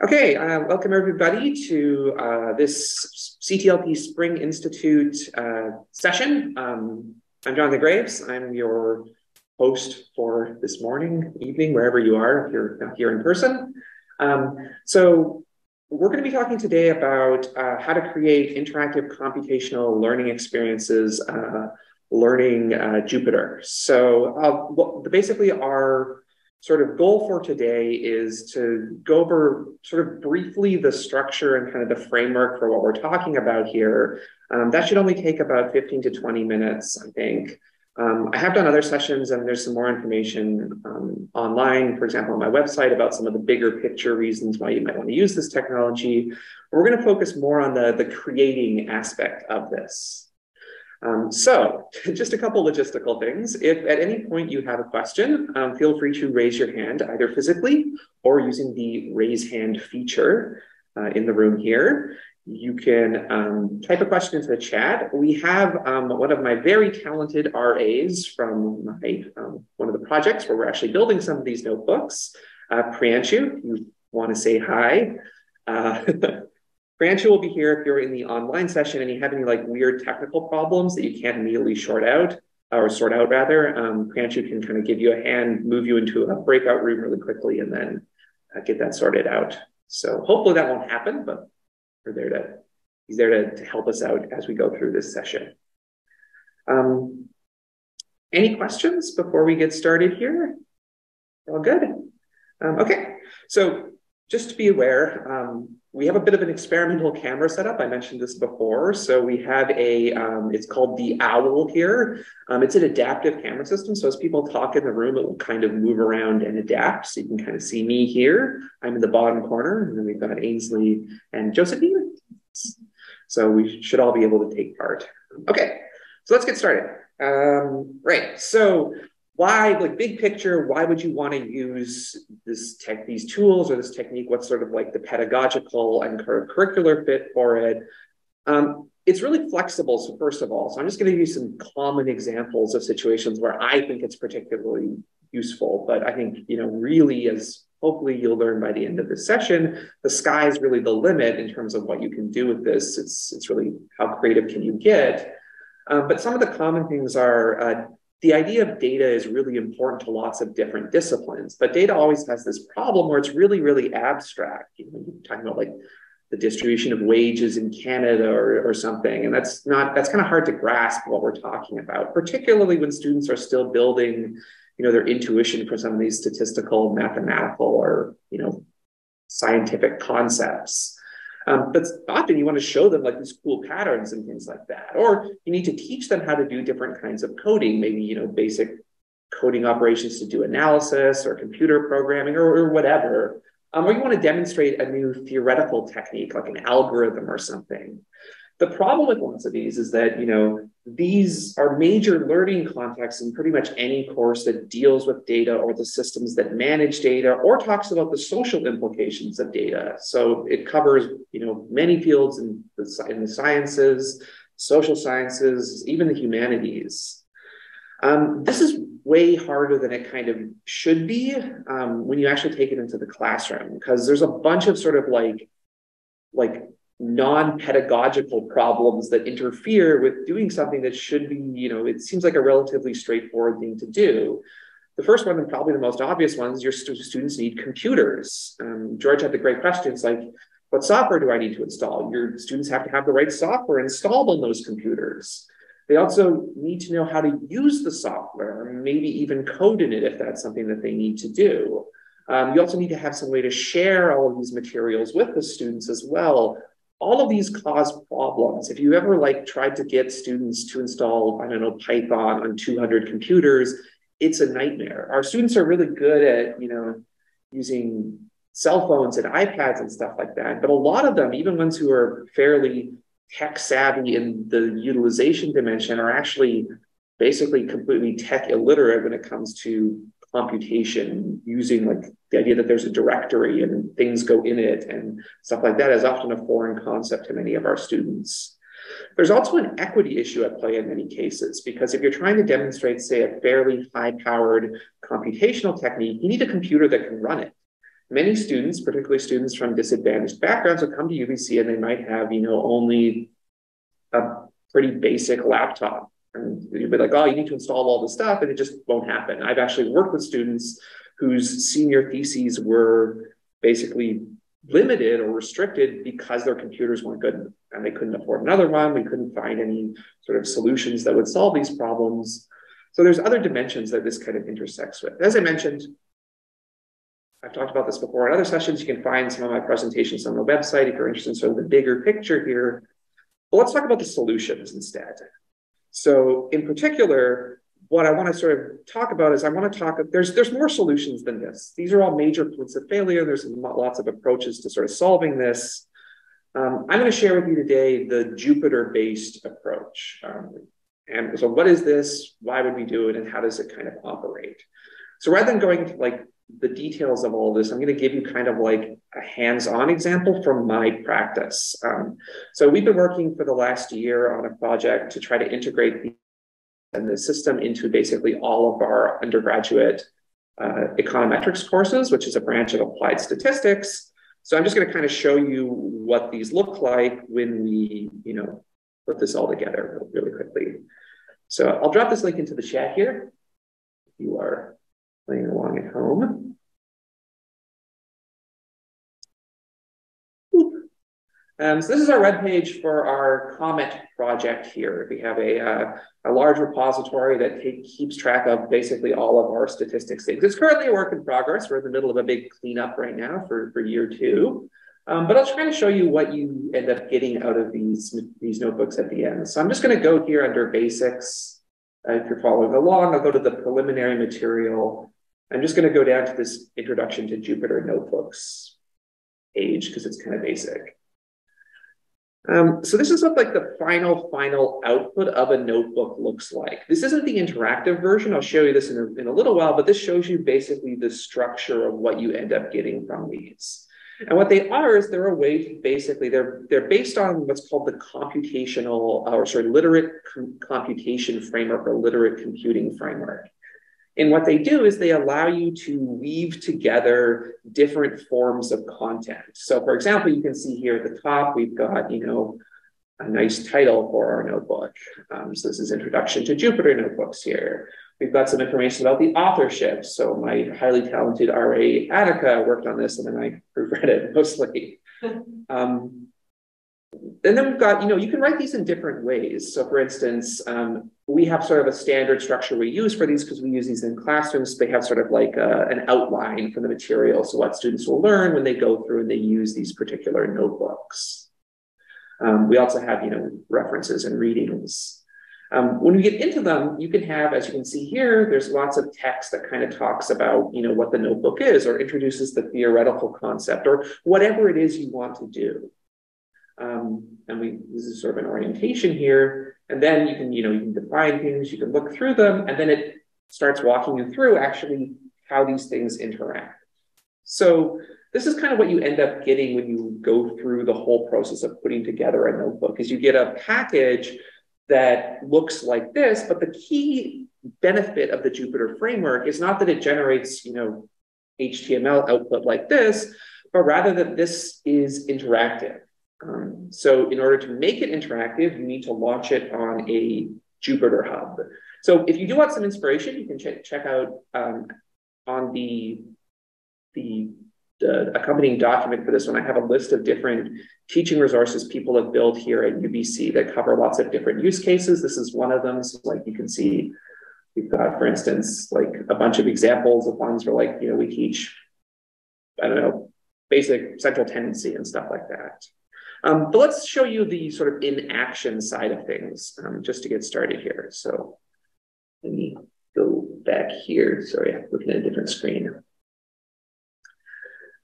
Okay, uh, welcome everybody to uh, this CTLT Spring Institute uh, session. Um, I'm Jonathan Graves. I'm your host for this morning, evening, wherever you are, if you're not here in person. Um, so we're going to be talking today about uh, how to create interactive computational learning experiences uh, learning uh, Jupyter. So well, basically our sort of goal for today is to go over sort of briefly the structure and kind of the framework for what we're talking about here. Um, that should only take about 15 to 20 minutes, I think. Um, I have done other sessions and there's some more information um, online, for example, on my website about some of the bigger picture reasons why you might want to use this technology. But We're going to focus more on the, the creating aspect of this. Um, so just a couple logistical things. If at any point you have a question, um, feel free to raise your hand either physically or using the raise hand feature uh, in the room here. You can um, type a question into the chat. We have um, one of my very talented RAs from my, um, one of the projects where we're actually building some of these notebooks. Uh, Priyanshu, you want to say hi. Uh, Priyanshu will be here if you're in the online session and you have any like weird technical problems that you can't immediately short out or sort out rather. Um, Priyanshu can kind of give you a hand, move you into a breakout room really quickly and then uh, get that sorted out. So hopefully that won't happen, but we're there to, he's there to, to help us out as we go through this session. Um, any questions before we get started here? All good? Um, okay, so just to be aware, um, we have a bit of an experimental camera setup. I mentioned this before. So we have a, um, it's called the OWL here. Um, it's an adaptive camera system. So as people talk in the room, it will kind of move around and adapt. So you can kind of see me here. I'm in the bottom corner. And then we've got Ainsley and Josephine. So we should all be able to take part. Okay, so let's get started. Um, right, so why, like big picture, why would you want to use this tech, these tools or this technique? What's sort of like the pedagogical and curricular fit for it? Um, it's really flexible. So first of all, so I'm just going to give you some common examples of situations where I think it's particularly useful. But I think, you know, really as hopefully you'll learn by the end of this session, the sky is really the limit in terms of what you can do with this. It's, it's really how creative can you get. Um, but some of the common things are uh, the idea of data is really important to lots of different disciplines, but data always has this problem where it's really, really abstract. You know, you're talking about like the distribution of wages in Canada or, or something. And that's not, that's kind of hard to grasp what we're talking about, particularly when students are still building, you know, their intuition for some of these statistical, mathematical, or, you know, scientific concepts. Um, but often you want to show them like these cool patterns and things like that. Or you need to teach them how to do different kinds of coding, maybe, you know, basic coding operations to do analysis or computer programming or, or whatever. Um, or you want to demonstrate a new theoretical technique like an algorithm or something. The problem with lots of these is that, you know, these are major learning contexts in pretty much any course that deals with data or the systems that manage data or talks about the social implications of data. So it covers, you know, many fields in the, in the sciences, social sciences, even the humanities. Um, this is way harder than it kind of should be um, when you actually take it into the classroom because there's a bunch of sort of like like non-pedagogical problems that interfere with doing something that should be, you know, it seems like a relatively straightforward thing to do. The first one, and probably the most obvious one, is your st students need computers. Um, George had the great questions like, what software do I need to install? Your students have to have the right software installed on those computers. They also need to know how to use the software, maybe even code in it if that's something that they need to do. Um, you also need to have some way to share all of these materials with the students as well, all of these cause problems. If you ever like tried to get students to install, I don't know, Python on 200 computers, it's a nightmare. Our students are really good at, you know, using cell phones and iPads and stuff like that. But a lot of them, even ones who are fairly tech savvy in the utilization dimension, are actually basically completely tech illiterate when it comes to computation using like the idea that there's a directory and things go in it and stuff like that is often a foreign concept to many of our students. There's also an equity issue at play in many cases, because if you're trying to demonstrate, say, a fairly high powered computational technique, you need a computer that can run it. many students, particularly students from disadvantaged backgrounds, will come to UBC and they might have, you know, only a pretty basic laptop. And you'll be like, oh, you need to install all this stuff, and it just won't happen. I've actually worked with students whose senior theses were basically limited or restricted because their computers weren't good and they couldn't afford another one. We couldn't find any sort of solutions that would solve these problems. So there's other dimensions that this kind of intersects with. As I mentioned, I've talked about this before in other sessions. You can find some of my presentations on the website if you're interested in sort of the bigger picture here. But let's talk about the solutions instead. So in particular, what I want to sort of talk about is I want to talk, there's, there's more solutions than this. These are all major points of failure. There's lots of approaches to sort of solving this. Um, I'm going to share with you today the Jupyter-based approach. Um, and so what is this? Why would we do it? And how does it kind of operate? So rather than going to like the details of all this, I'm going to give you kind of like a hands-on example from my practice. Um, so we've been working for the last year on a project to try to integrate the, and the system into basically all of our undergraduate uh, econometrics courses, which is a branch of applied statistics. So I'm just going to kind of show you what these look like when we, you know, put this all together really quickly. So I'll drop this link into the chat here. If you are playing along at home. Um, so this is our web page for our Comet project here. We have a, uh, a large repository that keeps track of basically all of our statistics things. It's currently a work in progress. We're in the middle of a big cleanup right now for, for year two. Um, but I'll try to show you what you end up getting out of these, these notebooks at the end. So I'm just going to go here under basics. Uh, if you're following along, I'll go to the preliminary material. I'm just going to go down to this introduction to Jupyter notebooks page because it's kind of basic. Um, so this is what like the final, final output of a notebook looks like. This isn't the interactive version. I'll show you this in a, in a little while, but this shows you basically the structure of what you end up getting from these. And what they are is they're a way to basically, they're, they're based on what's called the computational, or sorry, literate com computation framework or literate computing framework. And what they do is they allow you to weave together different forms of content. So for example, you can see here at the top, we've got, you know, a nice title for our notebook. Um, so this is Introduction to Jupyter Notebooks here. We've got some information about the authorship. So my highly talented RA Attica worked on this and then I proofread it mostly. Um, then we've got, you know, you can write these in different ways. So for instance, um, we have sort of a standard structure we use for these because we use these in classrooms. They have sort of like a, an outline for the material. So what students will learn when they go through and they use these particular notebooks. Um, we also have, you know, references and readings. Um, when we get into them, you can have, as you can see here, there's lots of text that kind of talks about, you know, what the notebook is or introduces the theoretical concept or whatever it is you want to do. Um, and we this is sort of an orientation here. And then you can, you know, you can define things, you can look through them, and then it starts walking you through actually how these things interact. So this is kind of what you end up getting when you go through the whole process of putting together a notebook is you get a package that looks like this, but the key benefit of the Jupyter framework is not that it generates, you know, HTML output like this, but rather that this is interactive. Um, so in order to make it interactive, you need to launch it on a Jupyter Hub. So if you do want some inspiration, you can ch check out um, on the, the, the accompanying document for this one. I have a list of different teaching resources people have built here at UBC that cover lots of different use cases. This is one of them. So like you can see, we've got, for instance, like a bunch of examples of ones where like, you know, we teach, I don't know, basic central tendency and stuff like that. Um, but let's show you the sort of in action side of things um, just to get started here. So let me go back here. Sorry, I'm looking at a different screen.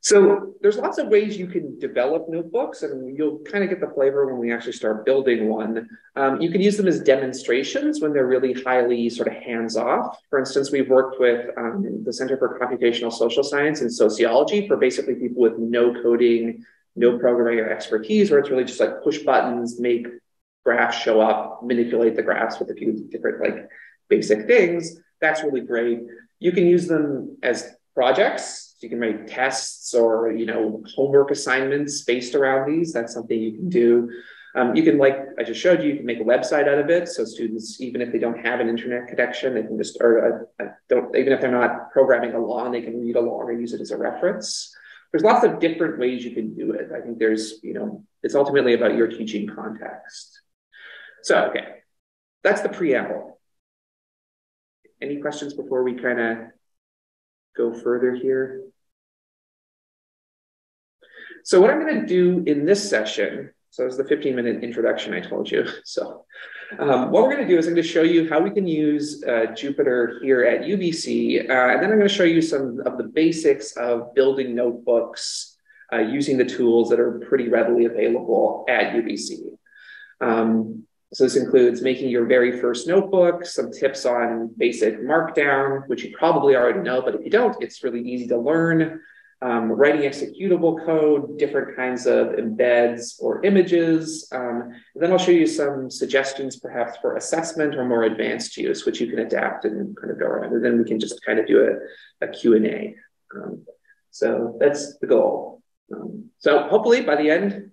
So there's lots of ways you can develop notebooks and you'll kind of get the flavor when we actually start building one. Um, you can use them as demonstrations when they're really highly sort of hands-off. For instance, we've worked with um, the Center for Computational Social Science and Sociology for basically people with no coding no programming or expertise, where it's really just like push buttons, make graphs show up, manipulate the graphs with a few different like basic things. That's really great. You can use them as projects. You can make tests or, you know, homework assignments based around these. That's something you can do. Um, you can, like I just showed you, you can make a website out of it. So students, even if they don't have an internet connection, they can just, or uh, uh, don't, even if they're not programming along, they can read along or use it as a reference. There's lots of different ways you can do it. I think there's, you know, it's ultimately about your teaching context. So, okay, that's the preamble. Any questions before we kind of go further here? So what I'm going to do in this session so it was the 15 minute introduction I told you. So um, what we're going to do is I'm going to show you how we can use uh, Jupyter here at UBC. Uh, and then I'm going to show you some of the basics of building notebooks uh, using the tools that are pretty readily available at UBC. Um, so this includes making your very first notebook, some tips on basic markdown, which you probably already know, but if you don't, it's really easy to learn um, writing executable code, different kinds of embeds or images. Um, then I'll show you some suggestions perhaps for assessment or more advanced use, which you can adapt and kind of go around. And then we can just kind of do a, a Q&A. Um, so that's the goal. Um, so hopefully by the end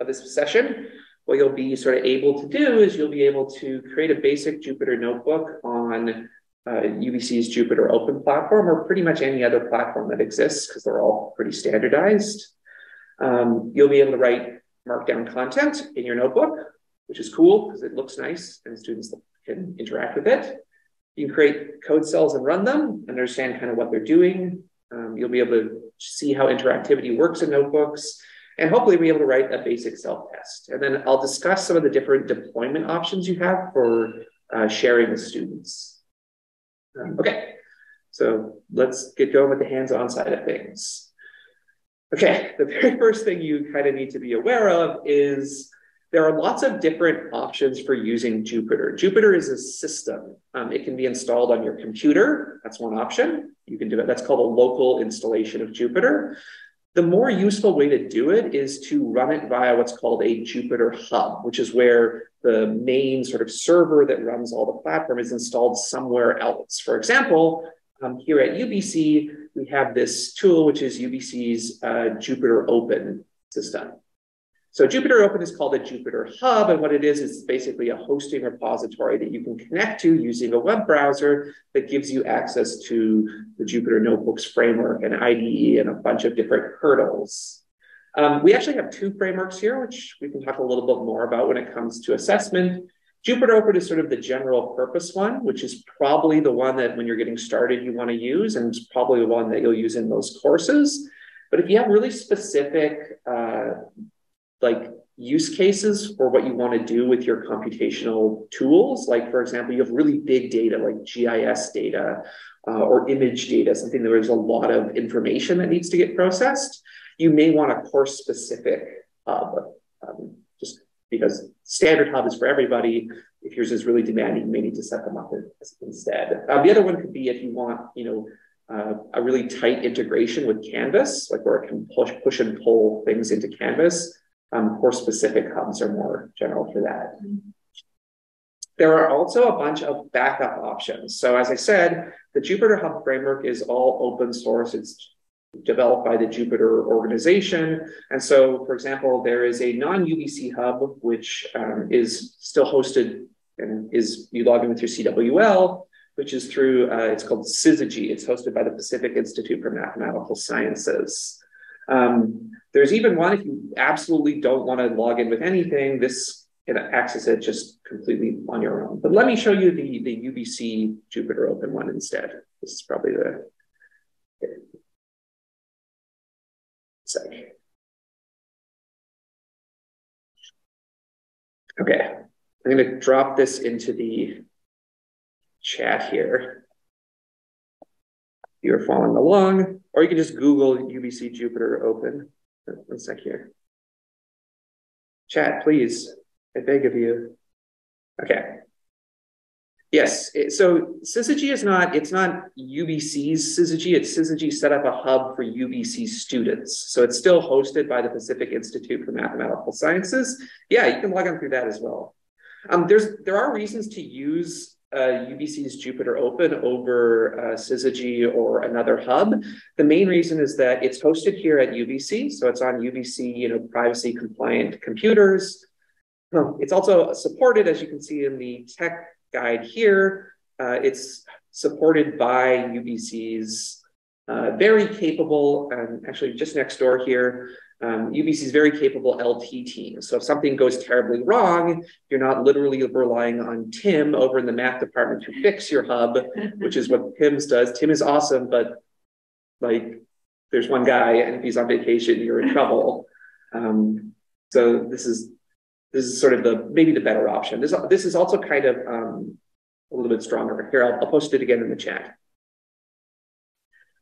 of this session, what you'll be sort of able to do is you'll be able to create a basic Jupyter notebook on UBC's Jupyter Open platform or pretty much any other platform that exists because they're all pretty standardized. Um, you'll be able to write markdown content in your notebook, which is cool because it looks nice and students can interact with it. You can create code cells and run them, understand kind of what they're doing. Um, you'll be able to see how interactivity works in notebooks, and hopefully be able to write a basic self-test. And then I'll discuss some of the different deployment options you have for uh, sharing with students. Um, okay, so let's get going with the hands-on side of things. Okay, the very first thing you kind of need to be aware of is there are lots of different options for using Jupyter. Jupyter is a system. Um, it can be installed on your computer. That's one option. You can do it. That's called a local installation of Jupyter. The more useful way to do it is to run it via what's called a Jupyter Hub, which is where the main sort of server that runs all the platform is installed somewhere else. For example, um, here at UBC, we have this tool, which is UBC's uh, Jupyter Open system. So Jupyter Open is called a Jupyter Hub, and what it is is basically a hosting repository that you can connect to using a web browser that gives you access to the Jupyter Notebooks framework and IDE and a bunch of different hurdles. Um, we actually have two frameworks here, which we can talk a little bit more about when it comes to assessment. Jupyter Open is sort of the general purpose one, which is probably the one that when you're getting started, you want to use, and it's probably the one that you'll use in those courses. But if you have really specific uh, like use cases for what you want to do with your computational tools. Like, for example, you have really big data like GIS data uh, or image data, something that there's a lot of information that needs to get processed. You may want a course specific hub, um, just because standard hub is for everybody. If yours is really demanding, you may need to set them up instead. Uh, the other one could be if you want, you know, uh, a really tight integration with Canvas, like where it can push, push and pull things into Canvas. Um, course specific hubs are more general for that. There are also a bunch of backup options. So as I said, the Jupyter Hub framework is all open source. It's developed by the Jupyter organization. And so, for example, there is a non-UBC hub, which um, is still hosted and is you log in with your CWL, which is through, uh, it's called Syzygy. It's hosted by the Pacific Institute for Mathematical Sciences. Um, there's even one if you absolutely don't want to log in with anything, this can access it just completely on your own. But let me show you the, the UBC Jupyter Open one instead. This is probably the sec. Okay, I'm going to drop this into the chat here you're following along, or you can just Google UBC Jupyter Open. One sec here. Chat, please. I beg of you. Okay. Yes, so Syzygy is not, it's not UBC's Syzygy, it's Syzygy set up a hub for UBC students. So it's still hosted by the Pacific Institute for Mathematical Sciences. Yeah, you can log on through that as well. Um, there's, there are reasons to use uh, UBC's Jupyter Open over uh, Syzygy or another hub. The main reason is that it's hosted here at UBC, so it's on UBC, you know, privacy compliant computers. it's also supported, as you can see in the tech guide here. Uh, it's supported by UBC's uh, very capable, and actually just next door here, um, UBC's very capable LT team. So if something goes terribly wrong, you're not literally relying on Tim over in the math department to fix your hub, which is what Tim's does. Tim is awesome, but like there's one guy and if he's on vacation, you're in trouble. Um, so this is this is sort of the maybe the better option. This, this is also kind of um, a little bit stronger. Here, I'll, I'll post it again in the chat.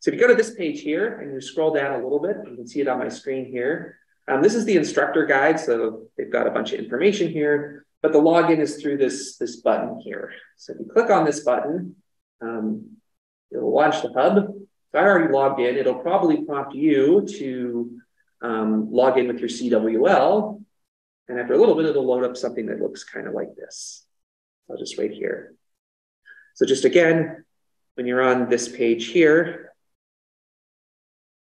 So if you go to this page here and you scroll down a little bit, you can see it on my screen here. Um, this is the instructor guide. So they've got a bunch of information here, but the login is through this, this button here. So if you click on this button, um, it'll launch the hub. So I already logged in. It'll probably prompt you to um, log in with your CWL. And after a little bit, it'll load up something that looks kind of like this. I'll just wait here. So just again, when you're on this page here,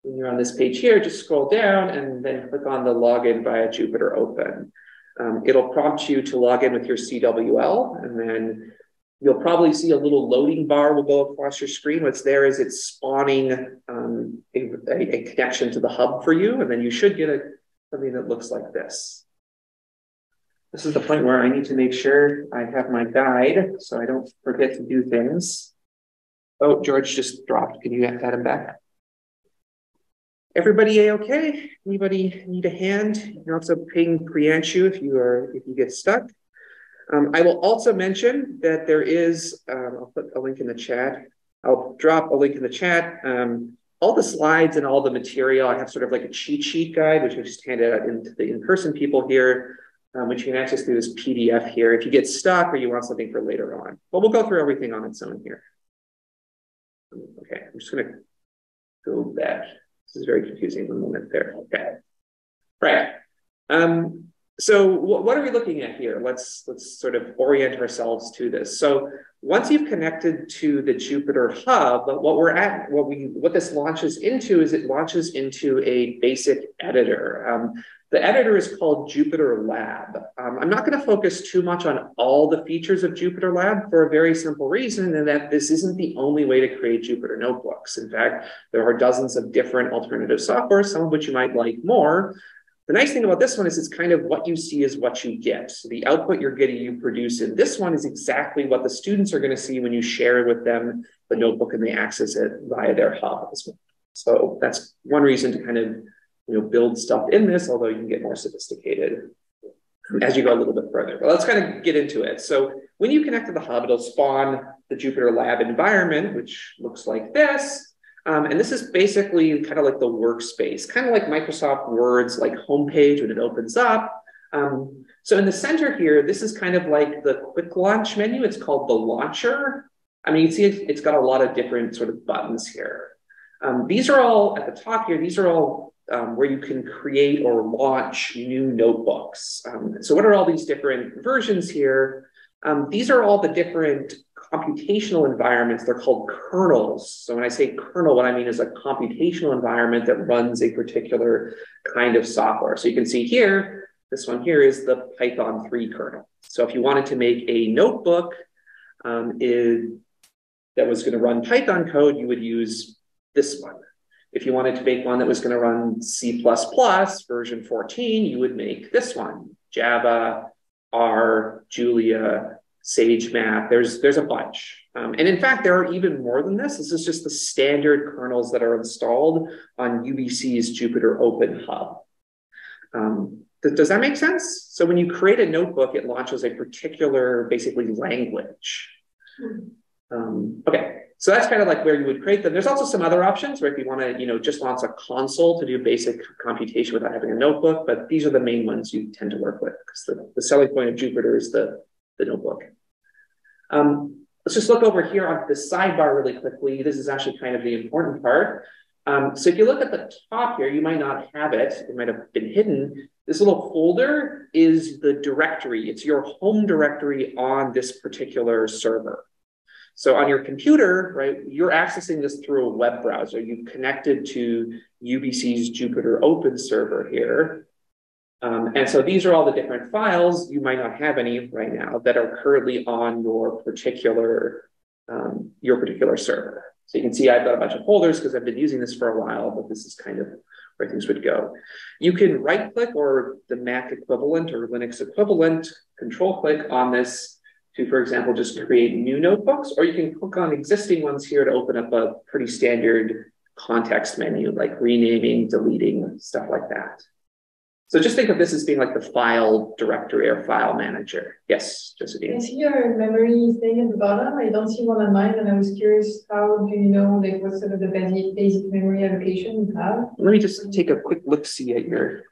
when you're on this page here, just scroll down and then click on the login via Jupyter Open. Um, it'll prompt you to log in with your CWL, and then you'll probably see a little loading bar will go across your screen. What's there is it's spawning um, a, a, connection to the hub for you, and then you should get a, something that looks like this. This is the point where I need to make sure I have my guide so I don't forget to do things. Oh, George just dropped. Can you add him back? Everybody a-okay? Anybody need a hand? You can also ping Priyanshu if you are if you get stuck. Um, I will also mention that there is, um, I'll put a link in the chat. I'll drop a link in the chat. Um, all the slides and all the material, I have sort of like a cheat sheet guide, which I just handed out into the in-person people here, um, which you can access through this PDF here if you get stuck or you want something for later on. But we'll go through everything on its own here. Okay, I'm just gonna go back. This is very confusing. One moment there. Okay. Right. Um, so what are we looking at here? Let's let's sort of orient ourselves to this. So once you've connected to the Jupyter Hub, what we're at, what we what this launches into is it launches into a basic editor. Um, the editor is called Jupyter Lab. Um, I'm not going to focus too much on all the features of Jupyter Lab for a very simple reason, and that this isn't the only way to create Jupyter notebooks. In fact, there are dozens of different alternative software, some of which you might like more. The nice thing about this one is it's kind of what you see is what you get. So the output you're getting, you produce in this one is exactly what the students are going to see when you share with them the notebook and they access it via their hub. as well. So that's one reason to kind of you know, build stuff in this, although you can get more sophisticated as you go a little bit further. But let's kind of get into it. So when you connect to the hub, it'll spawn the Jupyter Lab environment, which looks like this. Um, and this is basically kind of like the workspace, kind of like Microsoft Word's like homepage when it opens up. Um, so in the center here, this is kind of like the quick launch menu. It's called the launcher. I mean, you see it, has got a lot of different sort of buttons here. Um, these are all at the top here. These are all um, where you can create or launch new notebooks. Um, so what are all these different versions here? Um, these are all the different computational environments. They're called kernels. So when I say kernel, what I mean is a computational environment that runs a particular kind of software. So you can see here, this one here is the Python 3 kernel. So if you wanted to make a notebook um, that was going to run Python code, you would use this one. If you wanted to make one that was going to run C++ version 14, you would make this one, Java, R, Julia, SageMath. There's, there's a bunch. Um, and in fact, there are even more than this. This is just the standard kernels that are installed on UBC's Jupyter Open Hub. Um, th does that make sense? So when you create a notebook, it launches a particular, basically, language. Hmm. Um, okay, so that's kind of like where you would create them. There's also some other options right? if you want to, you know, just launch a console to do basic computation without having a notebook, but these are the main ones you tend to work with because the, the selling point of Jupyter is the, the notebook. Um, let's just look over here on the sidebar really quickly. This is actually kind of the important part. Um, so if you look at the top here, you might not have it. It might have been hidden. This little folder is the directory. It's your home directory on this particular server. So on your computer, right, you're accessing this through a web browser. You've connected to UBC's Jupyter Open server here. Um, and so these are all the different files, you might not have any right now, that are currently on your particular, um, your particular server. So you can see I've got a bunch of folders because I've been using this for a while, but this is kind of where things would go. You can right click or the Mac equivalent or Linux equivalent, control click on this to, for example, just create new notebooks, or you can click on existing ones here to open up a pretty standard context menu, like renaming, deleting, stuff like that. So just think of this as being like the file directory or file manager. Yes, Josephine. I see your memory thing at the bottom. I don't see one on mine, and I was curious, how do you know like what sort of the basic, basic memory allocation you have? Let me just take a quick look see at your.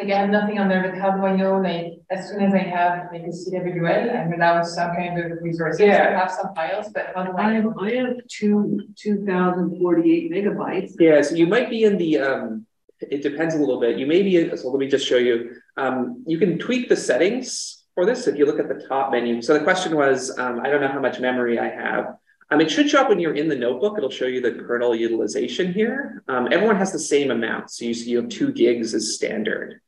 Like I have nothing on there, but how do I know like as soon as I have like a CWL, I'm allowed some kind of resources. Yeah. I have some files, but how do I I have, know? I have two, two thousand forty-eight megabytes. Yeah, so you might be in the um, it depends a little bit. You may be in, so let me just show you. Um, you can tweak the settings for this if you look at the top menu. So the question was, um, I don't know how much memory I have. Um, it should show up when you're in the notebook. It'll show you the kernel utilization here. Um, everyone has the same amount. So you see you have two gigs as standard.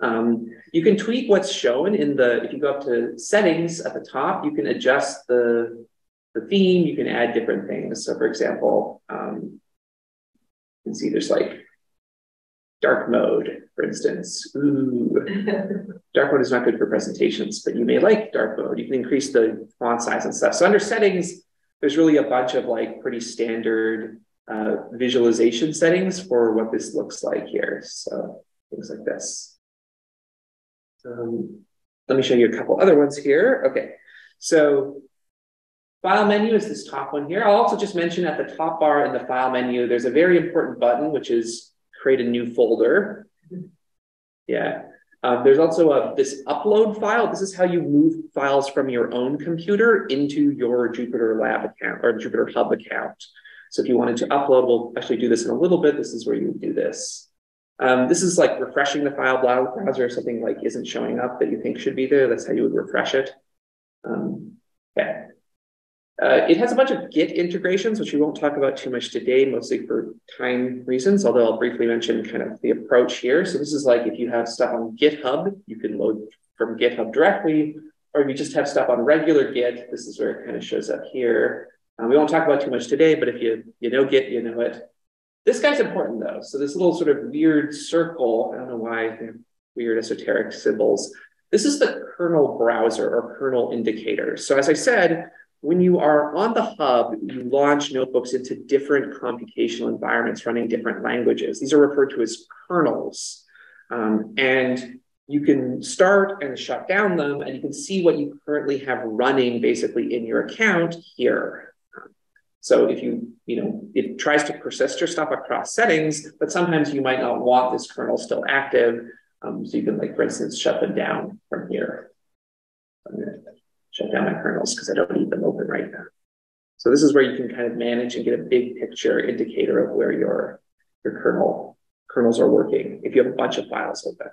Um, you can tweak what's shown in the, if you go up to settings at the top, you can adjust the, the theme, you can add different things. So for example, um, you can see there's like dark mode, for instance. Ooh, dark mode is not good for presentations, but you may like dark mode. You can increase the font size and stuff. So under settings, there's really a bunch of like pretty standard uh, visualization settings for what this looks like here. So things like this. Um, let me show you a couple other ones here. Okay, so file menu is this top one here. I'll also just mention at the top bar in the file menu, there's a very important button, which is create a new folder. Yeah. Um, there's also a, this upload file. This is how you move files from your own computer into your Jupyter Lab account or Jupyter Hub account. So if you wanted to upload, we'll actually do this in a little bit. This is where you would do this. Um, this is like refreshing the file browser, something like isn't showing up that you think should be there. That's how you would refresh it. Um, okay. Uh, it has a bunch of Git integrations, which we won't talk about too much today, mostly for time reasons, although I'll briefly mention kind of the approach here. So this is like if you have stuff on GitHub, you can load from GitHub directly, or if you just have stuff on regular Git, this is where it kind of shows up here. Um, we won't talk about too much today, but if you, you know Git, you know it. This guy's important though. So this little sort of weird circle, I don't know why they're weird esoteric symbols. This is the kernel browser or kernel indicator. So as I said, when you are on the hub, you launch notebooks into different computational environments running different languages. These are referred to as kernels. Um, and you can start and shut down them, and you can see what you currently have running basically in your account here. So if you, you know, it tries to persist your stuff across settings, but sometimes you might not want this kernel still active. Um, so you can like, for instance, shut them down from here. I'm gonna shut down my kernels because I don't need them open right now. So this is where you can kind of manage and get a big picture indicator of where your, your kernel kernels are working if you have a bunch of files open.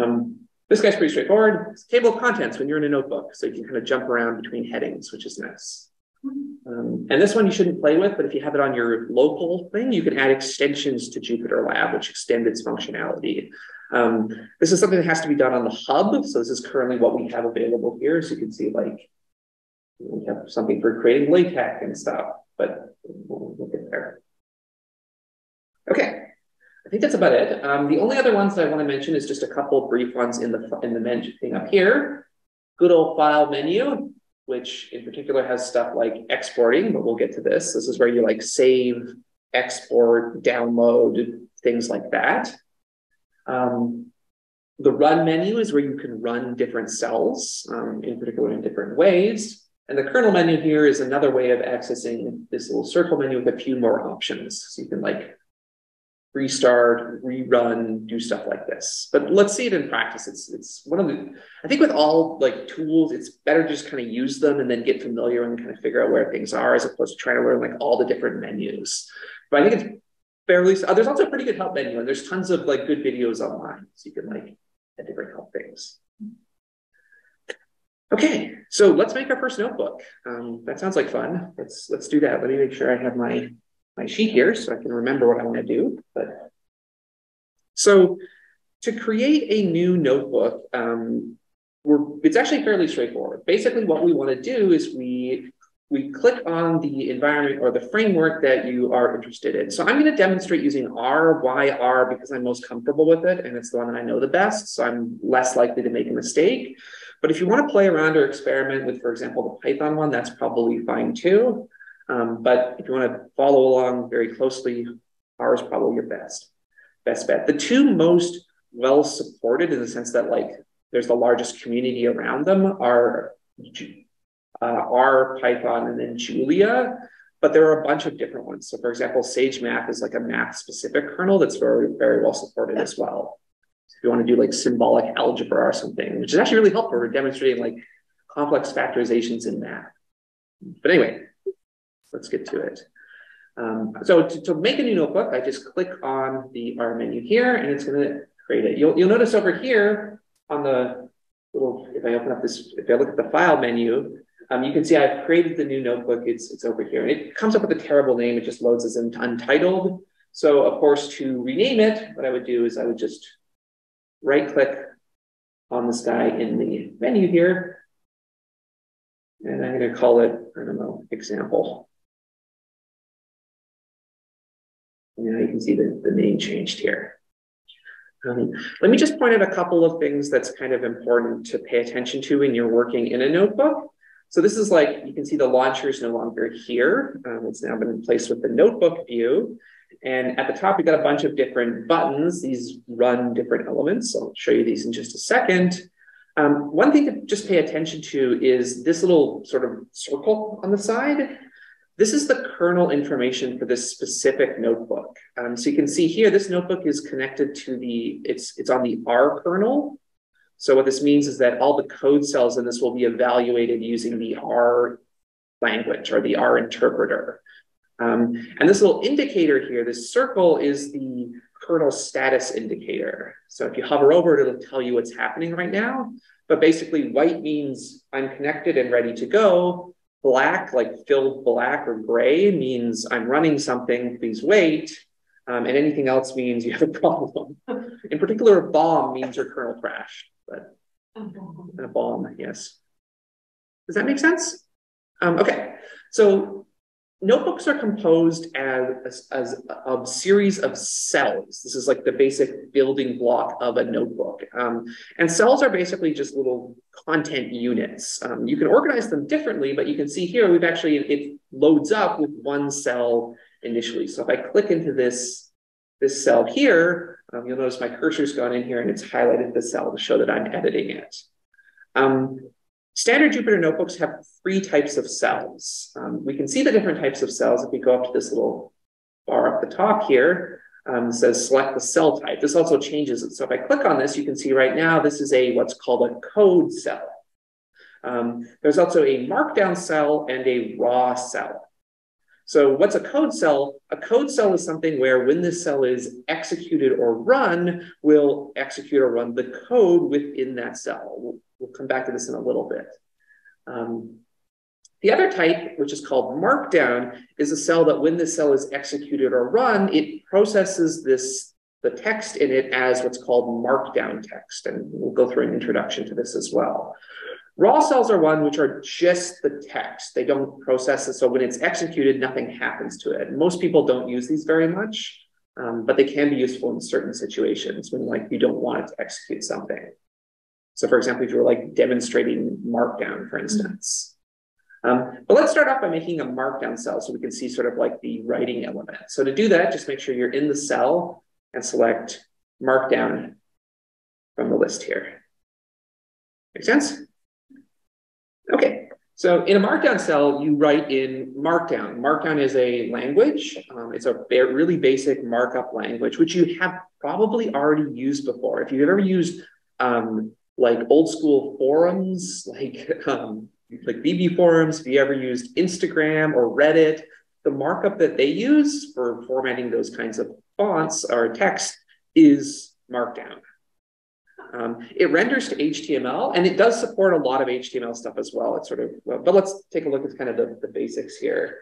Um, this guy's pretty straightforward. It's table of contents when you're in a notebook. So you can kind of jump around between headings, which is nice. Um, and this one you shouldn't play with, but if you have it on your local thing, you can add extensions to Jupyter Lab, which extend its functionality. Um, this is something that has to be done on the hub. So this is currently what we have available here. So you can see like, we have something for creating LaTeX and stuff, but we'll, we'll get there. Okay, I think that's about it. Um, the only other ones that I want to mention is just a couple brief ones in the in the menu thing up here. Good old file menu, which in particular has stuff like exporting, but we'll get to this. This is where you like save, export, download, things like that. Um, the run menu is where you can run different cells, um, in particular in different ways. And the kernel menu here is another way of accessing this little circle menu with a few more options. So you can like restart, rerun, do stuff like this. But let's see it in practice. It's it's one of the I think with all like tools, it's better just kind of use them and then get familiar and kind of figure out where things are as opposed to trying to learn like all the different menus. But I think it's fairly uh, there's also a pretty good help menu and there's tons of like good videos online. So you can like get different help things. Okay, so let's make our first notebook. Um, that sounds like fun. Let's let's do that. Let me make sure I have my my sheet here so I can remember what I want to do. But so to create a new notebook, um, it's actually fairly straightforward. Basically, what we want to do is we we click on the environment or the framework that you are interested in. So I'm going to demonstrate using R, Y, R because I'm most comfortable with it and it's the one that I know the best. So I'm less likely to make a mistake. But if you want to play around or experiment with, for example, the Python one, that's probably fine too. Um, but if you want to follow along very closely, R is probably your best, best bet. The two most well supported in the sense that like there's the largest community around them are uh, R, Python, and then Julia. But there are a bunch of different ones. So for example, SageMath is like a math specific kernel that's very, very well supported as well. So if you want to do like symbolic algebra or something, which is actually really helpful for demonstrating like complex factorizations in math. But anyway, let's get to it. Um, so to, to, make a new notebook, I just click on the R menu here and it's going to create it. You'll, you'll notice over here on the little, if I open up this, if I look at the file menu, um, you can see I've created the new notebook. It's, it's over here. And it comes up with a terrible name. It just loads as untitled. So of course, to rename it, what I would do is I would just right click on this guy in the menu here. And I'm to call it, I don't know, example. And now you can see the, the name changed here. Um, let me just point out a couple of things that's kind of important to pay attention to when you're working in a notebook. So this is like, you can see the launcher is no longer here. Um, it's now been replaced with the notebook view. And at the top, we've got a bunch of different buttons. These run different elements. So I'll show you these in just a second. Um, one thing to just pay attention to is this little sort of circle on the side. This is the kernel information for this specific notebook. Um, so you can see here, this notebook is connected to the, it's, it's on the R kernel. So what this means is that all the code cells in this will be evaluated using the R language or the R interpreter. Um, and this little indicator here, this circle is the kernel status indicator. So if you hover over it, it'll tell you what's happening right now. But basically white means I'm connected and ready to go. Black, like filled black or gray means I'm running something, please wait. Um, and anything else means you have a problem. In particular, a bomb means your kernel crashed but a bomb, yes. Does that make sense? Um, okay, so notebooks are composed as, as a series of cells. This is like the basic building block of a notebook. Um, and cells are basically just little content units. Um, you can organize them differently, but you can see here, we've actually, it loads up with one cell initially. So if I click into this, this cell here, um, you'll notice my cursor's gone in here and it's highlighted the cell to show that I'm editing it. Um, standard Jupyter notebooks have three types of cells. Um, we can see the different types of cells if we go up to this little bar up the top here. Um, says select the cell type. This also changes it. So if I click on this, you can see right now this is a what's called a code cell. Um, there's also a markdown cell and a raw cell. So what's a code cell? A code cell is something where when this cell is executed or run, will execute or run the code within that cell. We'll, come back to this in a little bit. Um, the other type, which is called markdown, is a cell that when the cell is executed or run, it processes this the text in it as what's called markdown text. And we'll go through an introduction to this as well. Raw cells are one which are just the text. They don't process it. So when it's executed, nothing happens to it. Most people don't use these very much, um, but they can be useful in certain situations when like you don't want it to execute something. So for example, if you were like demonstrating markdown, for instance. Um, but let's start off by making a markdown cell so we can see sort of like the writing element. So to do that, just make sure you're in the cell and select markdown from the list here. Make sense? Okay, so in a Markdown cell, you write in Markdown. Markdown is a language. Um, it's a really basic markup language, which you have probably already used before. If you've ever used um, like old school forums, like um, like BB forums, if you ever used Instagram or Reddit, the markup that they use for formatting those kinds of fonts or text is Markdown. Um, it renders to HTML and it does support a lot of HTML stuff as well. It's sort of, well, but let's take a look at kind of the, the basics here.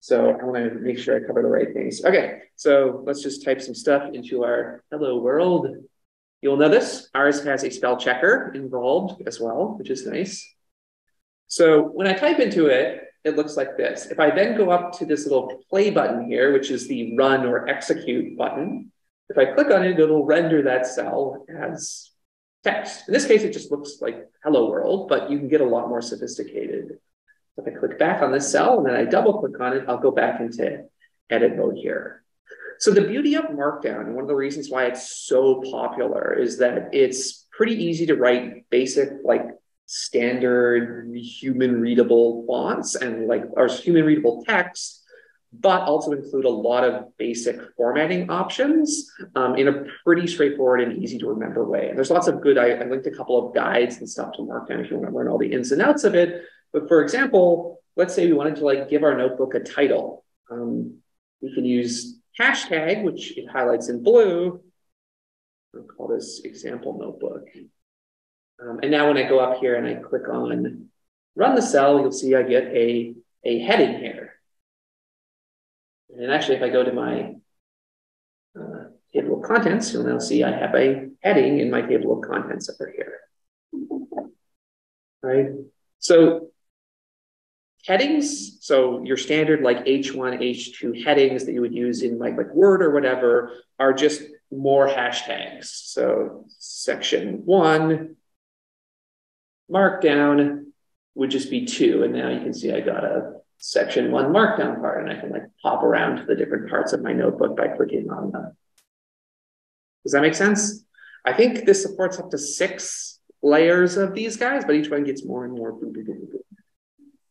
So I want to make sure I cover the right things. Okay, so let's just type some stuff into our hello world. You'll notice ours has a spell checker involved as well, which is nice. So when I type into it, it looks like this. If I then go up to this little play button here, which is the run or execute button, if I click on it, it'll render that cell as text. In this case, it just looks like hello world, but you can get a lot more sophisticated. If I click back on this cell and then I double click on it, I'll go back into edit mode here. So the beauty of Markdown, and one of the reasons why it's so popular is that it's pretty easy to write basic, like standard human readable fonts and like or human readable text, but also include a lot of basic formatting options um, in a pretty straightforward and easy to remember way. And there's lots of good, I, I linked a couple of guides and stuff to Markdown if you want to learn all the ins and outs of it. But for example, let's say we wanted to like give our notebook a title. Um, we can use hashtag, which it highlights in blue. I'll call this example notebook. Um, and now when I go up here and I click on run the cell, you'll see I get a, a heading here. And actually, if I go to my uh, table of contents, you'll now see I have a heading in my table of contents over here. Right? So headings, so your standard like H1, H2 headings that you would use in like, like Word or whatever are just more hashtags. So section one, markdown would just be two. And now you can see I got a section one markdown part and I can like pop around to the different parts of my notebook by clicking on them. Does that make sense? I think this supports up to six layers of these guys, but each one gets more and more.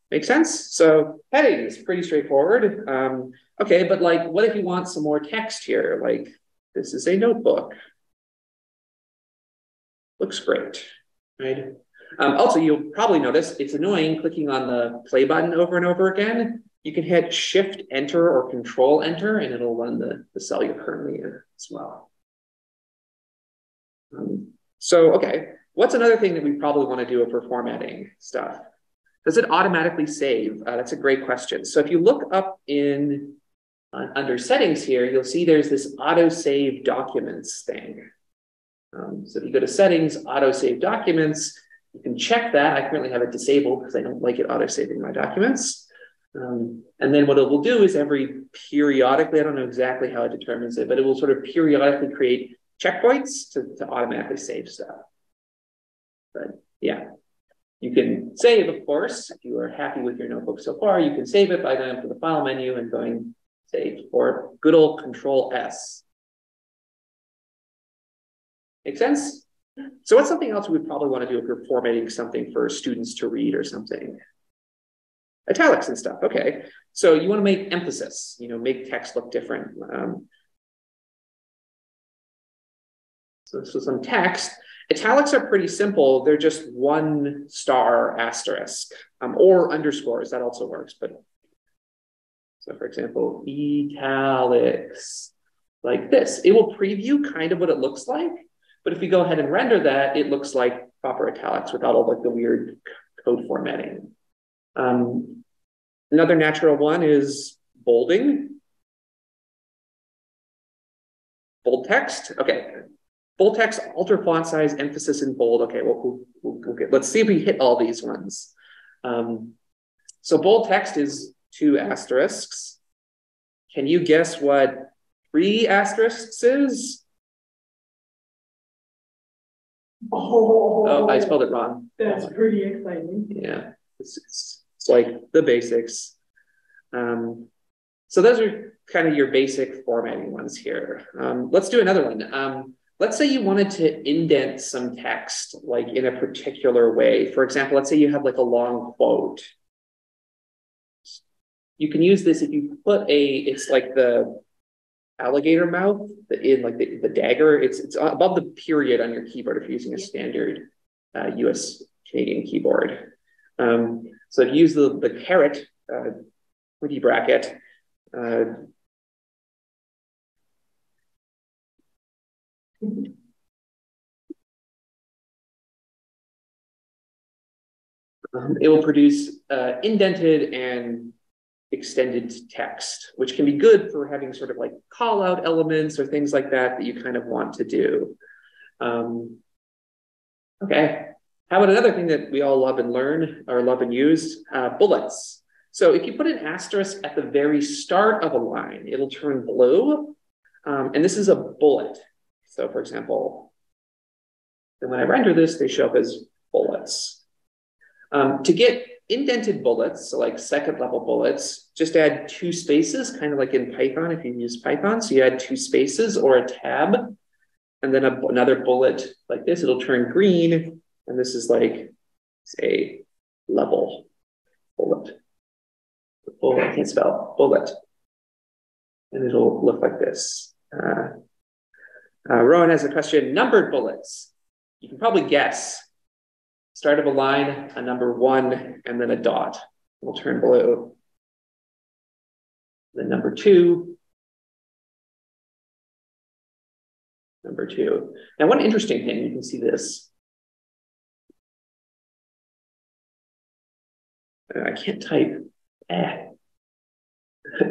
Make sense? So headings, pretty straightforward. Um, okay, but like, what if you want some more text here? Like, this is a notebook. Looks great, right? Um, also, you'll probably notice it's annoying clicking on the play button over and over again. You can hit Shift Enter or Control Enter, and it'll run the, the cell you're currently in as well. Um, so, okay, what's another thing that we probably want to do for formatting stuff? Does it automatically save? Uh, that's a great question. So if you look up in uh, under settings here, you'll see there's this auto save documents thing. Um, so if you go to settings, auto save documents, you can check that. I currently have it disabled because I don't like it auto saving my documents. Um, and then what it will do is every periodically, I don't know exactly how it determines it, but it will sort of periodically create checkpoints to, to automatically save stuff. But yeah, you can save, of course, if you are happy with your notebook so far, you can save it by going up to the file menu and going save or good old control S. Make sense? So what's something else we probably want to do if you're formatting something for students to read or something? Italics and stuff. Okay. So you want to make emphasis, you know, make text look different. Um, so, so some text Italics are pretty simple. They're just one star asterisk um, or underscores. That also works. But so, for example, italics like this. It will preview kind of what it looks like. But if we go ahead and render that, it looks like proper italics without all like the weird code formatting. Um, another natural one is bolding. Bold text. Okay, Full text, alter font size, emphasis in bold. Okay, well, we'll, we'll, get, let's see if we hit all these ones. Um, so bold text is two asterisks. Can you guess what three asterisks is? Oh, oh I spelled it wrong. That's pretty exciting. Yeah, it's, it's, it's like the basics. Um, so those are kind of your basic formatting ones here. Um, let's do another one. Um, let's say you wanted to indent some text like in a particular way. For example, let's say you have like a long quote. You can use this if you put a, it's like the alligator mouth in like the, the dagger. It's, it's above the period on your keyboard if you're using a standard uh, US Canadian keyboard. Um, so if you use the, the caret uh, bracket, uh, Um, it will produce uh, indented and extended text, which can be good for having sort of like call out elements or things like that that you kind of want to do. Um, okay. How about another thing that we all love and learn or love and use? Uh, bullets. So if you put an asterisk at the very start of a line, it'll turn blue. Um, and this is a bullet. So for example, then when I render this, they show up as bullets. Um, to get indented bullets, so like second level bullets, just add two spaces, kind of like in Python, if you use Python. So you add two spaces or a tab, and then a, another bullet like this, it'll turn green. And this is like, say, level bullet. Bullet, I can't spell, bullet. And it'll look like this. Uh, uh, Rowan has a question, numbered bullets. You can probably guess start of a line, a number one, and then a dot will turn blue. Then number two, number two. Now, one interesting thing, you can see this. I can't type. Eh.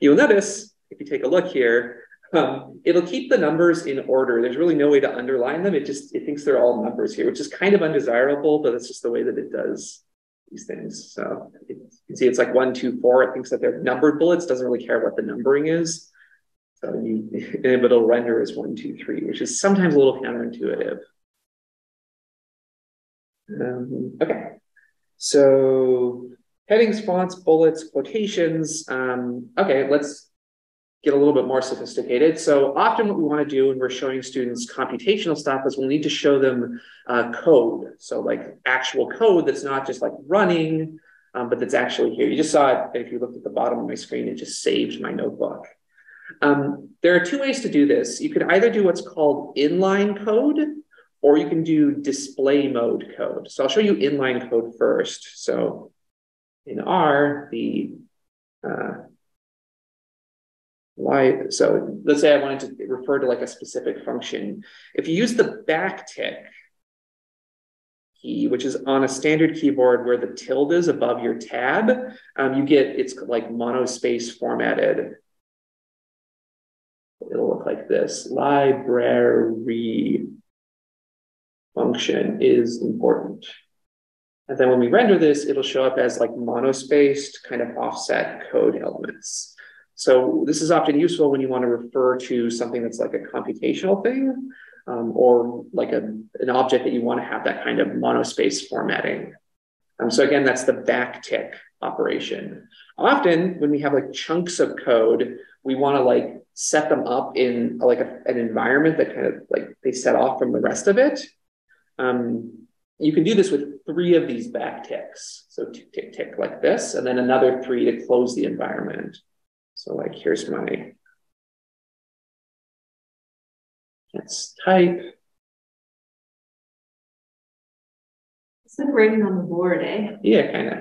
You'll notice, if you take a look here, um, it'll keep the numbers in order. There's really no way to underline them. It just it thinks they're all numbers here, which is kind of undesirable, but it's just the way that it does these things. So you can see it's like one, two, four. It thinks that they're numbered bullets, doesn't really care what the numbering is. So you, but it'll render as one, two, three, which is sometimes a little counterintuitive. Um, okay, so headings, fonts, bullets, quotations. Um, okay, let's get a little bit more sophisticated. So often what we want to do when we're showing students computational stuff is we'll need to show them uh, code. So like actual code that's not just like running, um, but that's actually here. You just saw it, if you looked at the bottom of my screen, it just saved my notebook. Um, there are two ways to do this. You could either do what's called inline code, or you can do display mode code. So I'll show you inline code first. So in R, the uh, why? So let's say I wanted to refer to like a specific function. If you use the backtick key, which is on a standard keyboard where the tilde is above your tab, um, you get it's like monospace formatted. It'll look like this. Library function is important. And then when we render this, it'll show up as like monospaced kind of offset code elements. So this is often useful when you want to refer to something that's like a computational thing um, or like a, an object that you want to have that kind of monospace formatting. Um, so again, that's the backtick operation. Often when we have like chunks of code, we want to like set them up in like a, an environment that kind of like they set off from the rest of it. Um, you can do this with three of these backticks. So tick, tick, tick like this, and then another three to close the environment. So like, here's my, let's type. It's like writing on the board, eh? Yeah, kind of.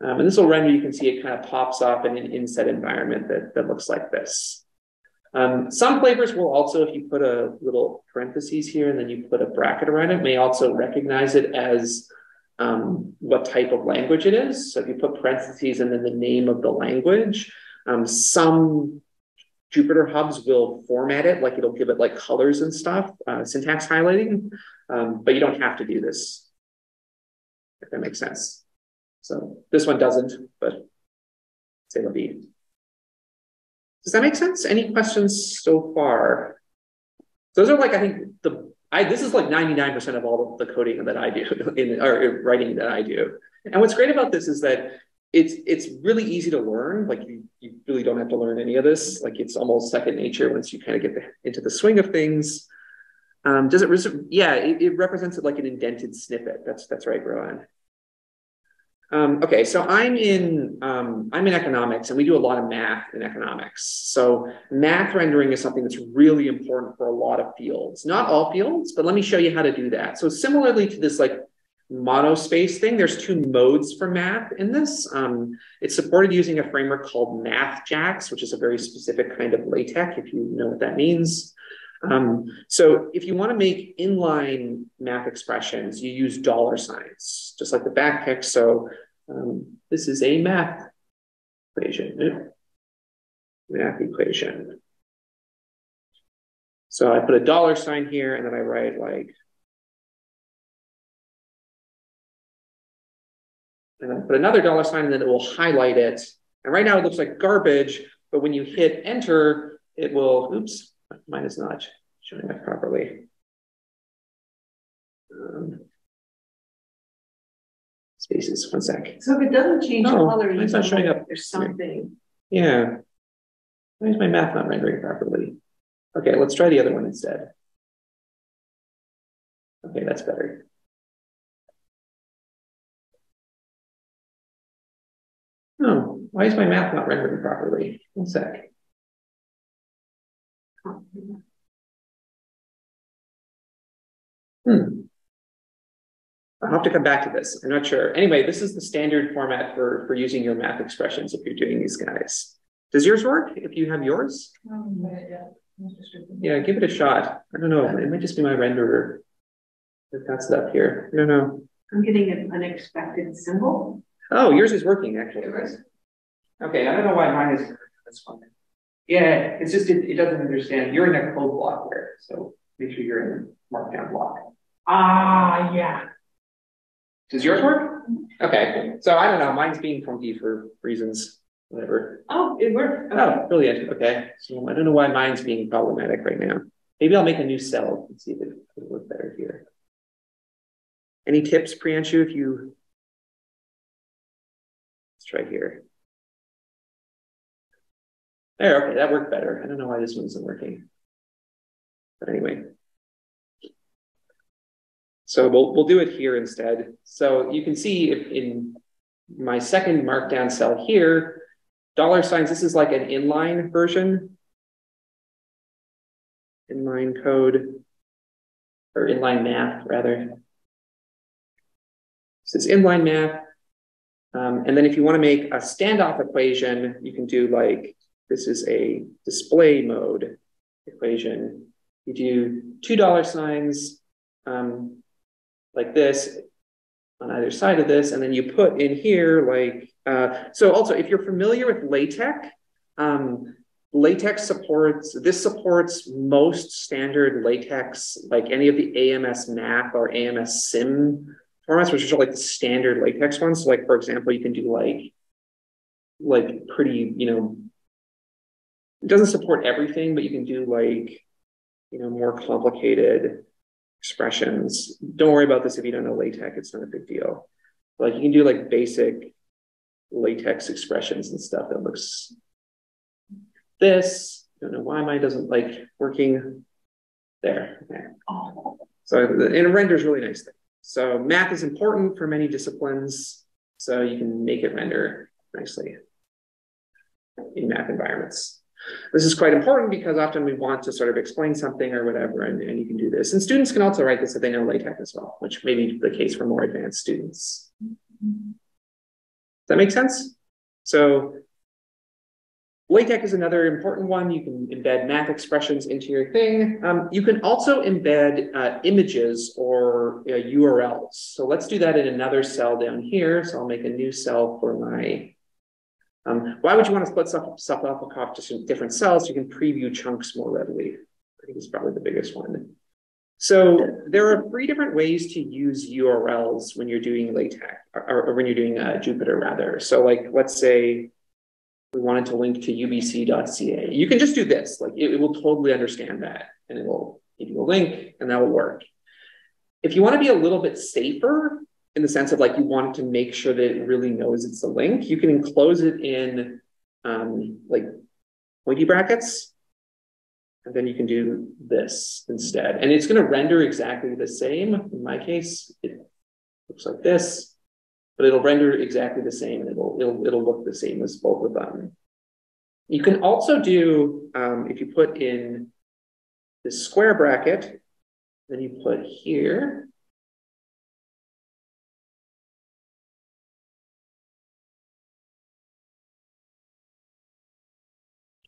Um, and this will render, you can see it kind of pops off in an inset environment that, that looks like this. Um, some flavors will also, if you put a little parentheses here and then you put a bracket around it, may also recognize it as um, what type of language it is. So if you put parentheses and then the name of the language, um, some Jupyter hubs will format it, like it'll give it like colors and stuff, uh, syntax highlighting, um, but you don't have to do this, if that makes sense. So this one doesn't, but say it'll be. Does that make sense? Any questions so far? Those are like, I think the I, this is like 99% of all the coding that I do in or writing that I do. And what's great about this is that it's it's really easy to learn. Like you, you really don't have to learn any of this. Like it's almost second nature once you kind of get the, into the swing of things. Um, does it? Yeah, it, it represents it like an indented snippet. That's that's right, Rowan. Um, okay, so I'm in um, I'm in economics, and we do a lot of math in economics. So math rendering is something that's really important for a lot of fields. Not all fields, but let me show you how to do that. So similarly to this like monospace thing, there's two modes for math in this. Um, it's supported using a framework called MathJax, which is a very specific kind of LaTeX, if you know what that means. Um, so if you want to make inline math expressions, you use dollar signs, just like the backtick. So um, this is a math equation, math equation. So I put a dollar sign here and then I write like, and then put another dollar sign and then it will highlight it. And right now it looks like garbage, but when you hit enter, it will, oops, mine is not showing up properly. Um, spaces, one sec. So if it doesn't change No, color, you it's not showing up. there's something. Yeah. Why is my math not rendering properly? Okay, let's try the other one instead. Okay, that's better. Oh, why is my math not rendering properly? One sec. Hmm. I'll have to come back to this. I'm not sure. Anyway, this is the standard format for, for using your math expressions if you're doing these guys. Does yours work if you have yours? Um, yeah. Yeah, give it a shot. I don't know. It might just be my renderer that got stuff here. I don't know. I'm getting an unexpected symbol. Oh, yours is working actually. Okay, I don't know why mine is this one. Yeah, it's just it, it doesn't understand. You're in a code block here, so make sure you're in a markdown block. Ah, yeah. Does yours work? Okay, so I don't know. Mine's being funky for reasons, whatever. Oh, it worked. Oh, brilliant. Okay, so I don't know why mine's being problematic right now. Maybe I'll make a new cell and see if it would work better here. Any tips, Priyanshu, if you let's try here. There, okay, that worked better. I don't know why this one isn't working. But anyway. So we'll we'll do it here instead. So you can see if in my second markdown cell here, dollar signs, this is like an inline version. Inline code, or inline math rather. This is inline math. Um, and then if you want to make a standoff equation, you can do like, this is a display mode equation. You do two dollar signs um, like this on either side of this, and then you put in here like, uh, so also if you're familiar with LaTeX, um, LaTeX supports, this supports most standard LaTeX, like any of the AMS math or AMS sim formats, which are like the standard LaTeX ones. So like, for example, you can do like, like pretty, you know, it doesn't support everything, but you can do like, you know, more complicated expressions. Don't worry about this if you don't know LaTeX, it's not a big deal. Like you can do like basic LaTeX expressions and stuff that looks this. Don't know why mine doesn't like working there. Oh, So and it renders really nicely. So math is important for many disciplines. So you can make it render nicely in math environments. This is quite important because often we want to sort of explain something or whatever, and, and you can do this. And students can also write this if they know LaTeX as well, which may be the case for more advanced students. Does that make sense? So LaTeX is another important one. You can embed math expressions into your thing. Um, you can also embed uh, images or uh, URLs. So let's do that in another cell down here. So I'll make a new cell for my um, why would you want to split stuff, up across different cells? You can preview chunks more readily. I think it's probably the biggest one. So there are three different ways to use URLs when you're doing LaTeX, or, or when you're doing uh, Jupyter rather. So like, let's say we wanted to link to ubc.ca. You can just do this, like it, it will totally understand that and it will give you a link and that will work. If you want to be a little bit safer, in the sense of like you want to make sure that it really knows it's a link, you can enclose it in um, like pointy brackets. And then you can do this instead. And it's going to render exactly the same. In my case, it looks like this, but it'll render exactly the same. And it'll, it'll, it'll look the same as both of them. You can also do, um, if you put in this square bracket, then you put here,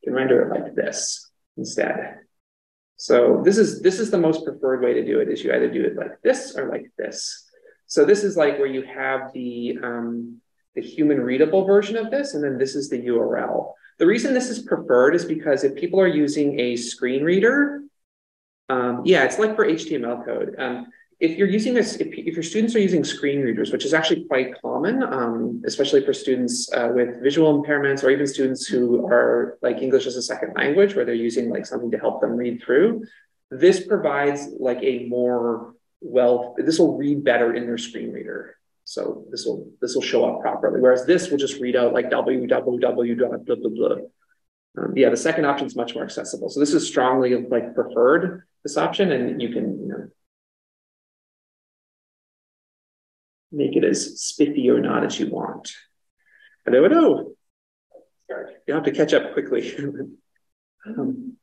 can render it like this instead. So this is this is the most preferred way to do it is you either do it like this or like this. So this is like where you have the um, the human readable version of this, and then this is the URL. The reason this is preferred is because if people are using a screen reader, um, yeah, it's like for HTML code. Um, if you're using this, if, if, your students are using screen readers, which is actually quite common, um, especially for students uh, with visual impairments or even students who are like English as a second language, where they're using like something to help them read through, this provides like a more well, this will read better in their screen reader. So this will this will show up properly. Whereas this will just read out like www blah blah blah. Um, yeah, the second option is much more accessible. So this is strongly like preferred this option, and you can you know make it as spiffy or not as you want. Hello, hello. Sorry, you have to catch up quickly. um,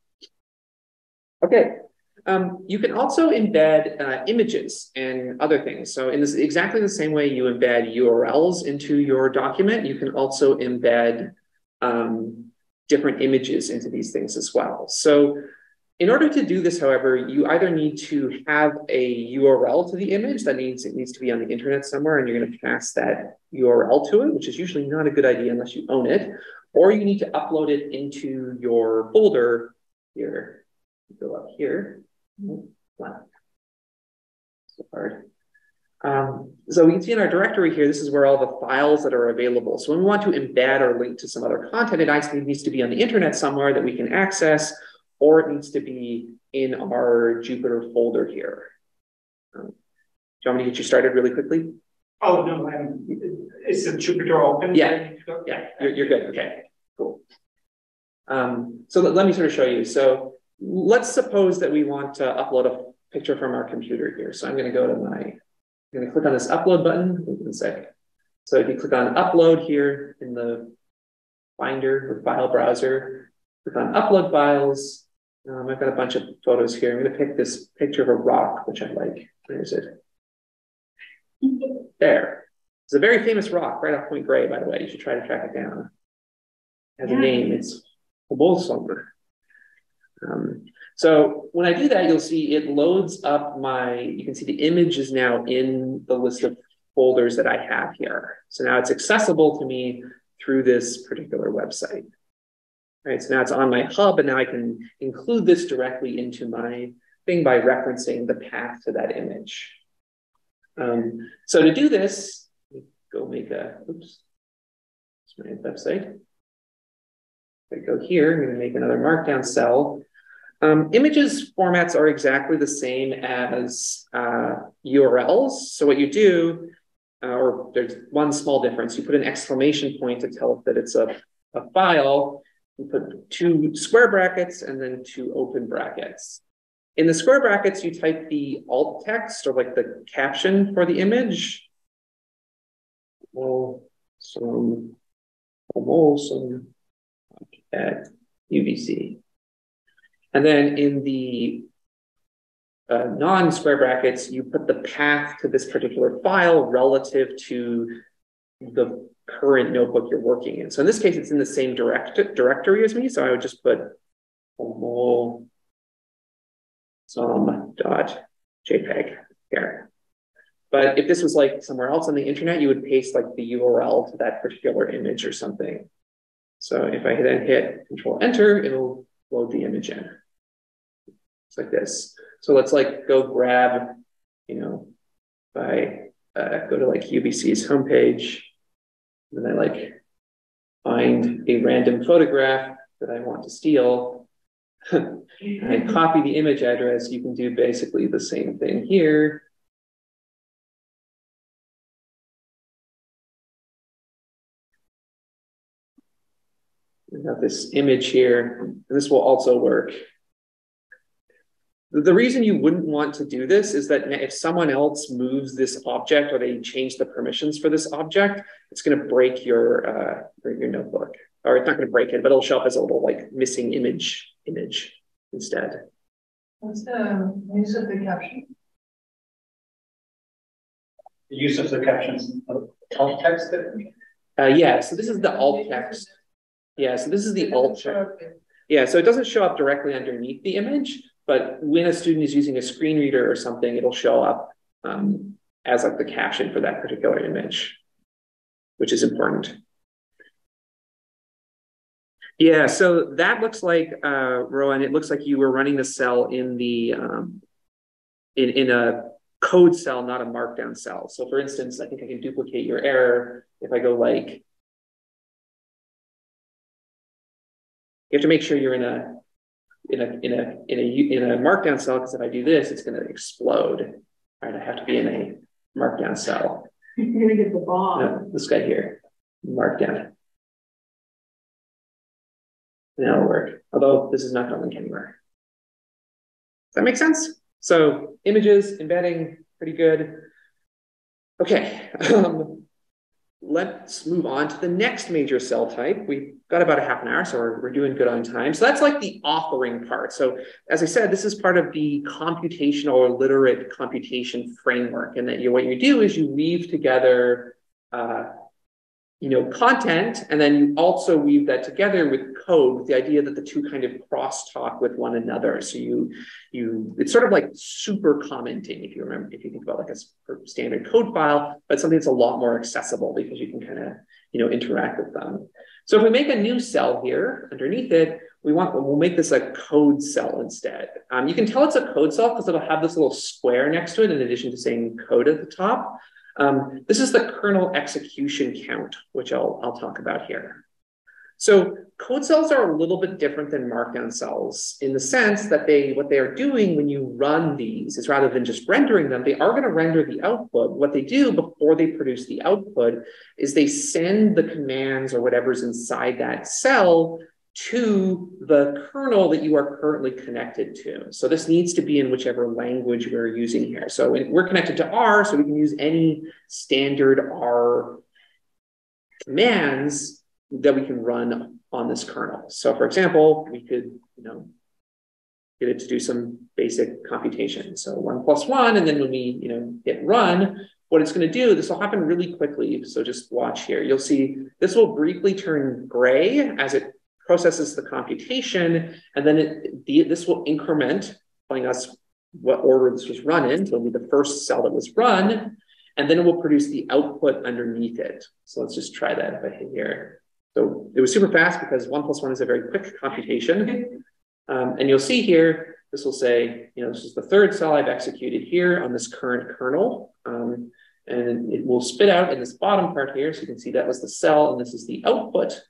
okay. Um, you can also embed uh, images and other things. So in this exactly the same way you embed URLs into your document, you can also embed um, different images into these things as well. So in order to do this, however, you either need to have a URL to the image that needs it needs to be on the internet somewhere, and you're going to pass that URL to it, which is usually not a good idea unless you own it, or you need to upload it into your folder here. Go up here. So hard. Um, so we can see in our directory here, this is where all the files that are available. So when we want to embed or link to some other content, it actually needs to be on the internet somewhere that we can access or it needs to be in our Jupyter folder here. Um, do you want me to get you started really quickly? Oh, no, I'm, is the Jupyter open? Yeah, yeah, you're, you're good. Okay, cool. Um, so let, let me sort of show you. So let's suppose that we want to upload a picture from our computer here. So I'm going to go to my, I'm going to click on this upload button. One second. So if you click on upload here in the Finder or file browser, click on upload files, um, I've got a bunch of photos here. I'm going to pick this picture of a rock, which I like. Where is it? There. It's a very famous rock right off Point Grey, by the way. You should try to track it down. It has yeah. a name. It's Hobolsommer. Um, so when I do that, you'll see it loads up my, you can see the image is now in the list of folders that I have here. So now it's accessible to me through this particular website. Right, so now it's on my hub, and now I can include this directly into my thing by referencing the path to that image. Um, so to do this, go make a, oops, it's my website. If I go here, I'm to make another markdown cell. Um, images formats are exactly the same as uh, URLs. So what you do, uh, or there's one small difference, you put an exclamation point to tell it that it's a, a file, you put two square brackets and then two open brackets. In the square brackets, you type the alt text or like the caption for the image. Well, some, some at UBC. And then in the uh, non-square brackets, you put the path to this particular file relative to the current notebook you're working in. So in this case, it's in the same direct directory as me. So I would just put mole JPEG here. But if this was like somewhere else on the internet, you would paste like the URL to that particular image or something. So if I then hit Control Enter, it'll load the image in. It's like this. So let's like go grab, you know, by uh, go to like UBC's homepage and I like find a random photograph that I want to steal. I copy the image address. You can do basically the same thing here. We have this image here, and this will also work the reason you wouldn't want to do this is that if someone else moves this object or they change the permissions for this object, it's going to break your uh, your notebook, or it's not going to break it, but it'll show up as a little like missing image image instead. What's the use of the caption? The use of the captions alt text. Uh, yeah, so this is the alt text. Yeah, so this is the alt text. Yeah, so it doesn't show up directly underneath the image, but when a student is using a screen reader or something, it'll show up um, as like the caption for that particular image, which is important. Yeah, so that looks like, uh, Rowan, it looks like you were running the cell in the, um, in, in a code cell, not a markdown cell. So for instance, I think I can duplicate your error if I go like, you have to make sure you're in a, in a, in a, in a, in a markdown cell, because if I do this, it's going to explode. Right, I have to be in a markdown cell. You're gonna get the bomb. No, this guy here, markdown. That'll work. Although this is not going to link anywhere. Does that make sense? So images, embedding, pretty good. Okay, um, let's move on to the next major cell type. We've got about a half an hour, so we're, we're doing good on time. So that's like the authoring part. So as I said, this is part of the computational or literate computation framework. And that you, what you do is you weave together uh, you know, content, and then you also weave that together with code with the idea that the two kind of crosstalk with one another. So you, you, it's sort of like super commenting, if you remember, if you think about like a standard code file, but something that's a lot more accessible because you can kind of, you know, interact with them. So if we make a new cell here underneath it, we want, we'll make this a code cell instead. Um, you can tell it's a code cell because it'll have this little square next to it in addition to saying code at the top. Um, this is the kernel execution count, which I'll, I'll talk about here. So code cells are a little bit different than markdown cells in the sense that they what they are doing when you run these is rather than just rendering them, they are going to render the output. What they do before they produce the output is they send the commands or whatever's inside that cell to the kernel that you are currently connected to. So this needs to be in whichever language we're using here. So we're connected to R, so we can use any standard R commands that we can run on this kernel. So for example, we could, you know, get it to do some basic computation. So one plus one, and then when we, you know, hit run, what it's going to do, this will happen really quickly. So just watch here. You'll see this will briefly turn gray as it processes the computation, and then it, the, this will increment, telling us what order this was run in. So it'll be the first cell that was run, and then it will produce the output underneath it. So let's just try that if I hit here. So it was super fast because one plus one is a very quick computation. Um, and you'll see here, this will say, you know, this is the third cell I've executed here on this current kernel. Um, and it will spit out in this bottom part here. So you can see that was the cell and this is the output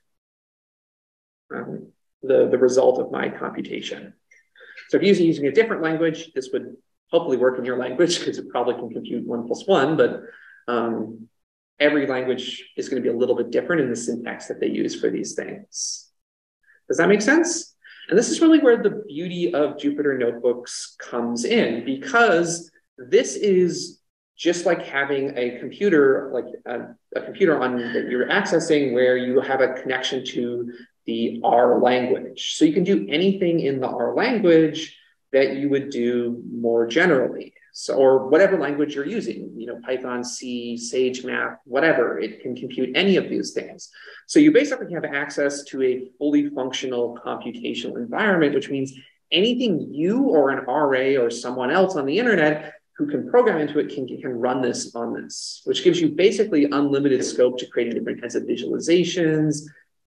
um, the, the result of my computation. So if you're using a different language, this would hopefully work in your language because it probably can compute one plus one, but um, every language is going to be a little bit different in the syntax that they use for these things. Does that make sense? And this is really where the beauty of Jupyter Notebooks comes in because this is just like having a computer, like a, a, computer on that you're accessing where you have a connection to the R language. So you can do anything in the R language that you would do more generally. So, or whatever language you're using, you know, Python, C, Sage Math, whatever, it can compute any of these things. So you basically have access to a fully functional computational environment, which means anything you or an RA or someone else on the internet who can program into it can, can run this on this, which gives you basically unlimited scope to creating different kinds of visualizations,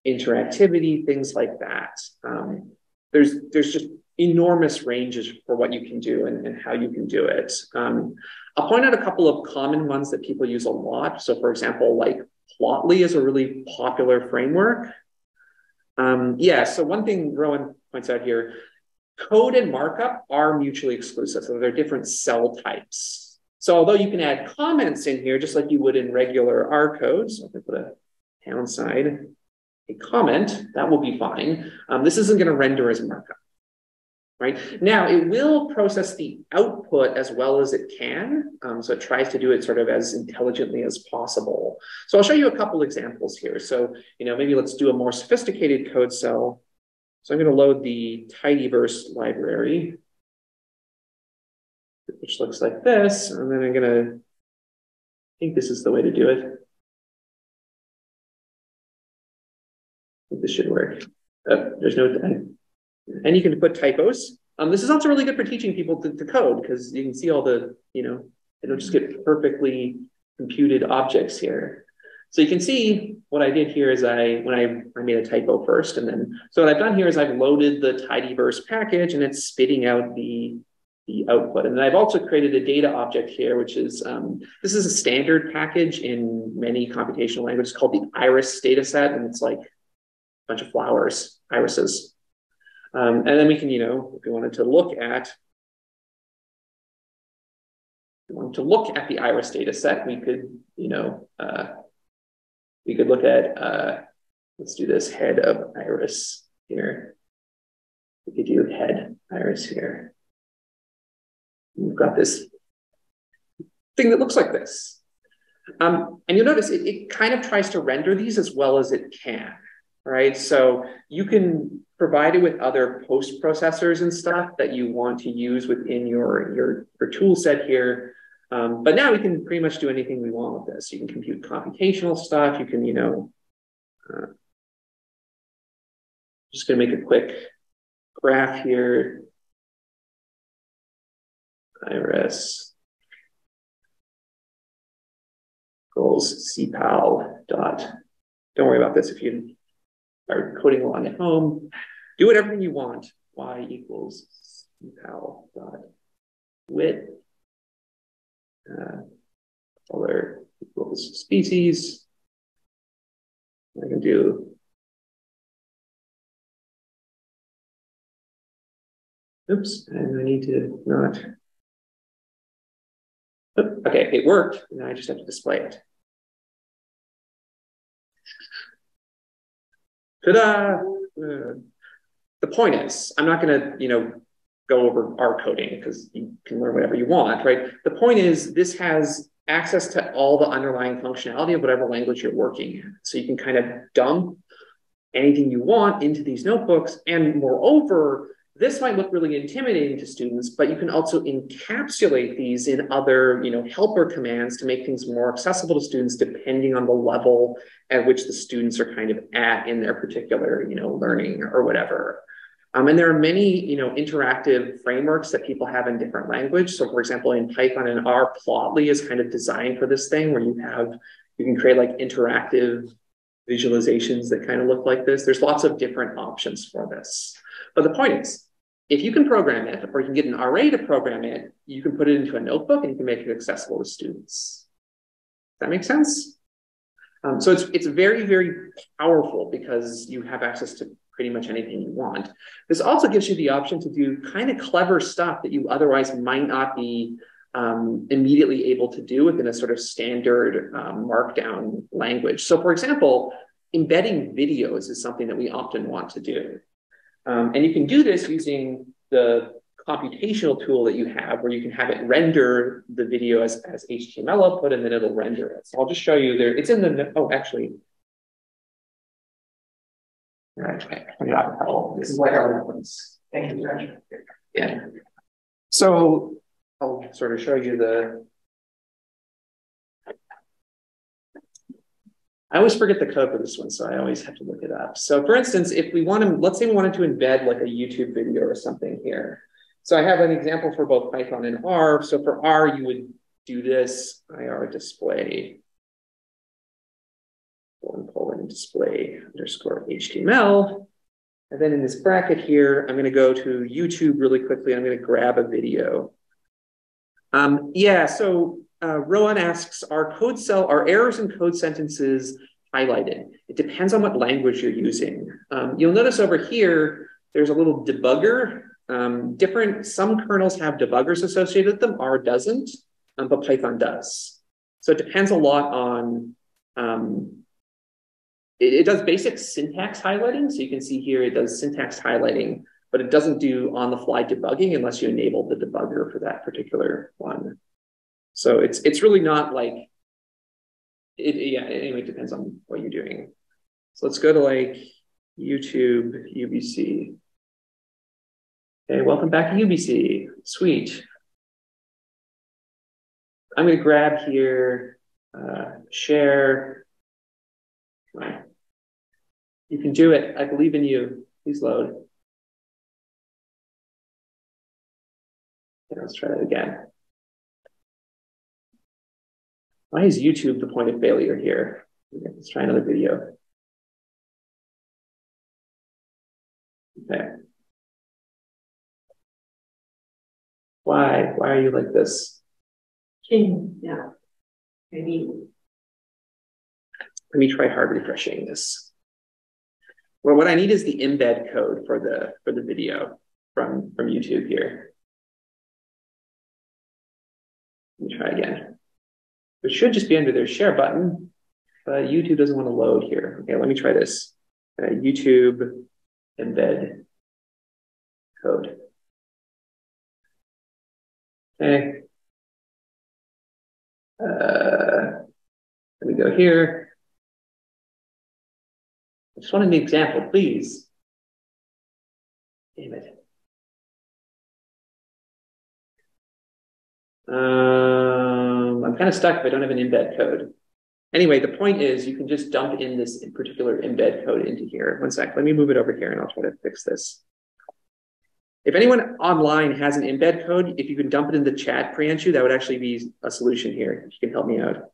interactivity, things like that. Um, there's there's just enormous ranges for what you can do and, and how you can do it. Um, I'll point out a couple of common ones that people use a lot. So for example, like Plotly is a really popular framework. Um, yeah, so one thing Rowan points out here, code and markup are mutually exclusive. So they're different cell types. So although you can add comments in here, just like you would in regular R codes, so I'm gonna put a downside a comment, that will be fine. Um, this isn't going to render as markup. Right now, it will process the output as well as it can. Um, so it tries to do it sort of as intelligently as possible. So I'll show you a couple examples here. So, you know, maybe let's do a more sophisticated code cell. So I'm going to load the tidyverse library, which looks like this. And then I'm going to, I think this is the way to do it. This should work. Uh, there's no, and you can put typos. Um, this is also really good for teaching people to, to code because you can see all the, you know, it'll just get perfectly computed objects here. So you can see what I did here is I, when I, I made a typo first, and then, so what I've done here is I've loaded the tidyverse package and it's spitting out the, the output. And then I've also created a data object here, which is, um, this is a standard package in many computational languages called the iris data set. And it's like bunch of flowers, irises. Um, and then we can, you know, if we wanted to look at we wanted to look at the iris data set, we could, you know, uh, we could look at, uh, let's do this head of iris here. We could do head iris here. We've got this thing that looks like this. Um, and you'll notice it, it kind of tries to render these as well as it can, right? So you can provide it with other post processors and stuff that you want to use within your, your, your tool set here. Um, but now we can pretty much do anything we want with this. You can compute computational stuff. You can, you know, uh, just going to make a quick graph here. Iris goals Sepal dot. Don't worry about this if you are coding along at home. Do whatever you want. Y equals Sepal dot width uh, color equals species. I can do Oops, and I need to not. Okay, it worked. Now I just have to display it. Ta-da! Uh, the point is, I'm not going to, you know, go over R coding because you can learn whatever you want, right? The point is this has access to all the underlying functionality of whatever language you're working in. So you can kind of dump anything you want into these notebooks. And moreover, this might look really intimidating to students, but you can also encapsulate these in other, you know, helper commands to make things more accessible to students depending on the level at which the students are kind of at in their particular, you know, learning or whatever. Um, and there are many, you know, interactive frameworks that people have in different language. So for example, in Python and R, Plotly is kind of designed for this thing where you have, you can create like interactive visualizations that kind of look like this. There's lots of different options for this. But the point is, if you can program it, or you can get an RA to program it, you can put it into a notebook and you can make it accessible to students. Does that make sense? Um, so it's, it's very, very powerful because you have access to pretty much anything you want. This also gives you the option to do kind of clever stuff that you otherwise might not be um, immediately able to do within a sort of standard um, markdown language. So for example, embedding videos is something that we often want to do. Um, and you can do this using the computational tool that you have where you can have it render the video as, as HTML output and then it'll render it. So I'll just show you there. It's in the, oh, actually, Right. This is like our reference. Thank you, Yeah. So I'll sort of show you the. I always forget the code for this one, so I always have to look it up. So for instance, if we want to, let's say we wanted to embed like a YouTube video or something here. So I have an example for both Python and R. So for R, you would do this IR display one colon display underscore HTML. And then in this bracket here, I'm going to go to YouTube really quickly. I'm going to grab a video. Um, yeah, so uh, Rowan asks, are code cell, are errors in code sentences highlighted? It depends on what language you're using. Um, you'll notice over here, there's a little debugger. Um, different, some kernels have debuggers associated with them, R doesn't, um, but Python does. So it depends a lot on um, it, it does basic syntax highlighting. So you can see here it does syntax highlighting, but it doesn't do on the fly debugging unless you enable the debugger for that particular one. So it's it's really not like it, yeah, anyway, it depends on what you're doing. So let's go to like YouTube, UBC. Okay, welcome back to UBC. Sweet. I'm going to grab here, uh, share. You can do it. I believe in you. Please load. let's try that again. Why is YouTube the point of failure here? Let's try another video. Okay. Why? Why are you like this? King, yeah. Maybe. Let me try hard refreshing this. Well, what I need is the embed code for the for the video from from YouTube here. Let me try again. It should just be under their share button, but YouTube doesn't want to load here. Okay, let me try this. Uh, YouTube embed code. Okay. Uh, let me go here. I just want an example, please. Damn it. Um, I'm kind of stuck if I don't have an embed code. Anyway, the point is you can just dump in this particular embed code into here. One sec, let me move it over here and I'll try to fix this. If anyone online has an embed code, if you can dump it in the chat, Priyanshu, that would actually be a solution here. If you can help me out.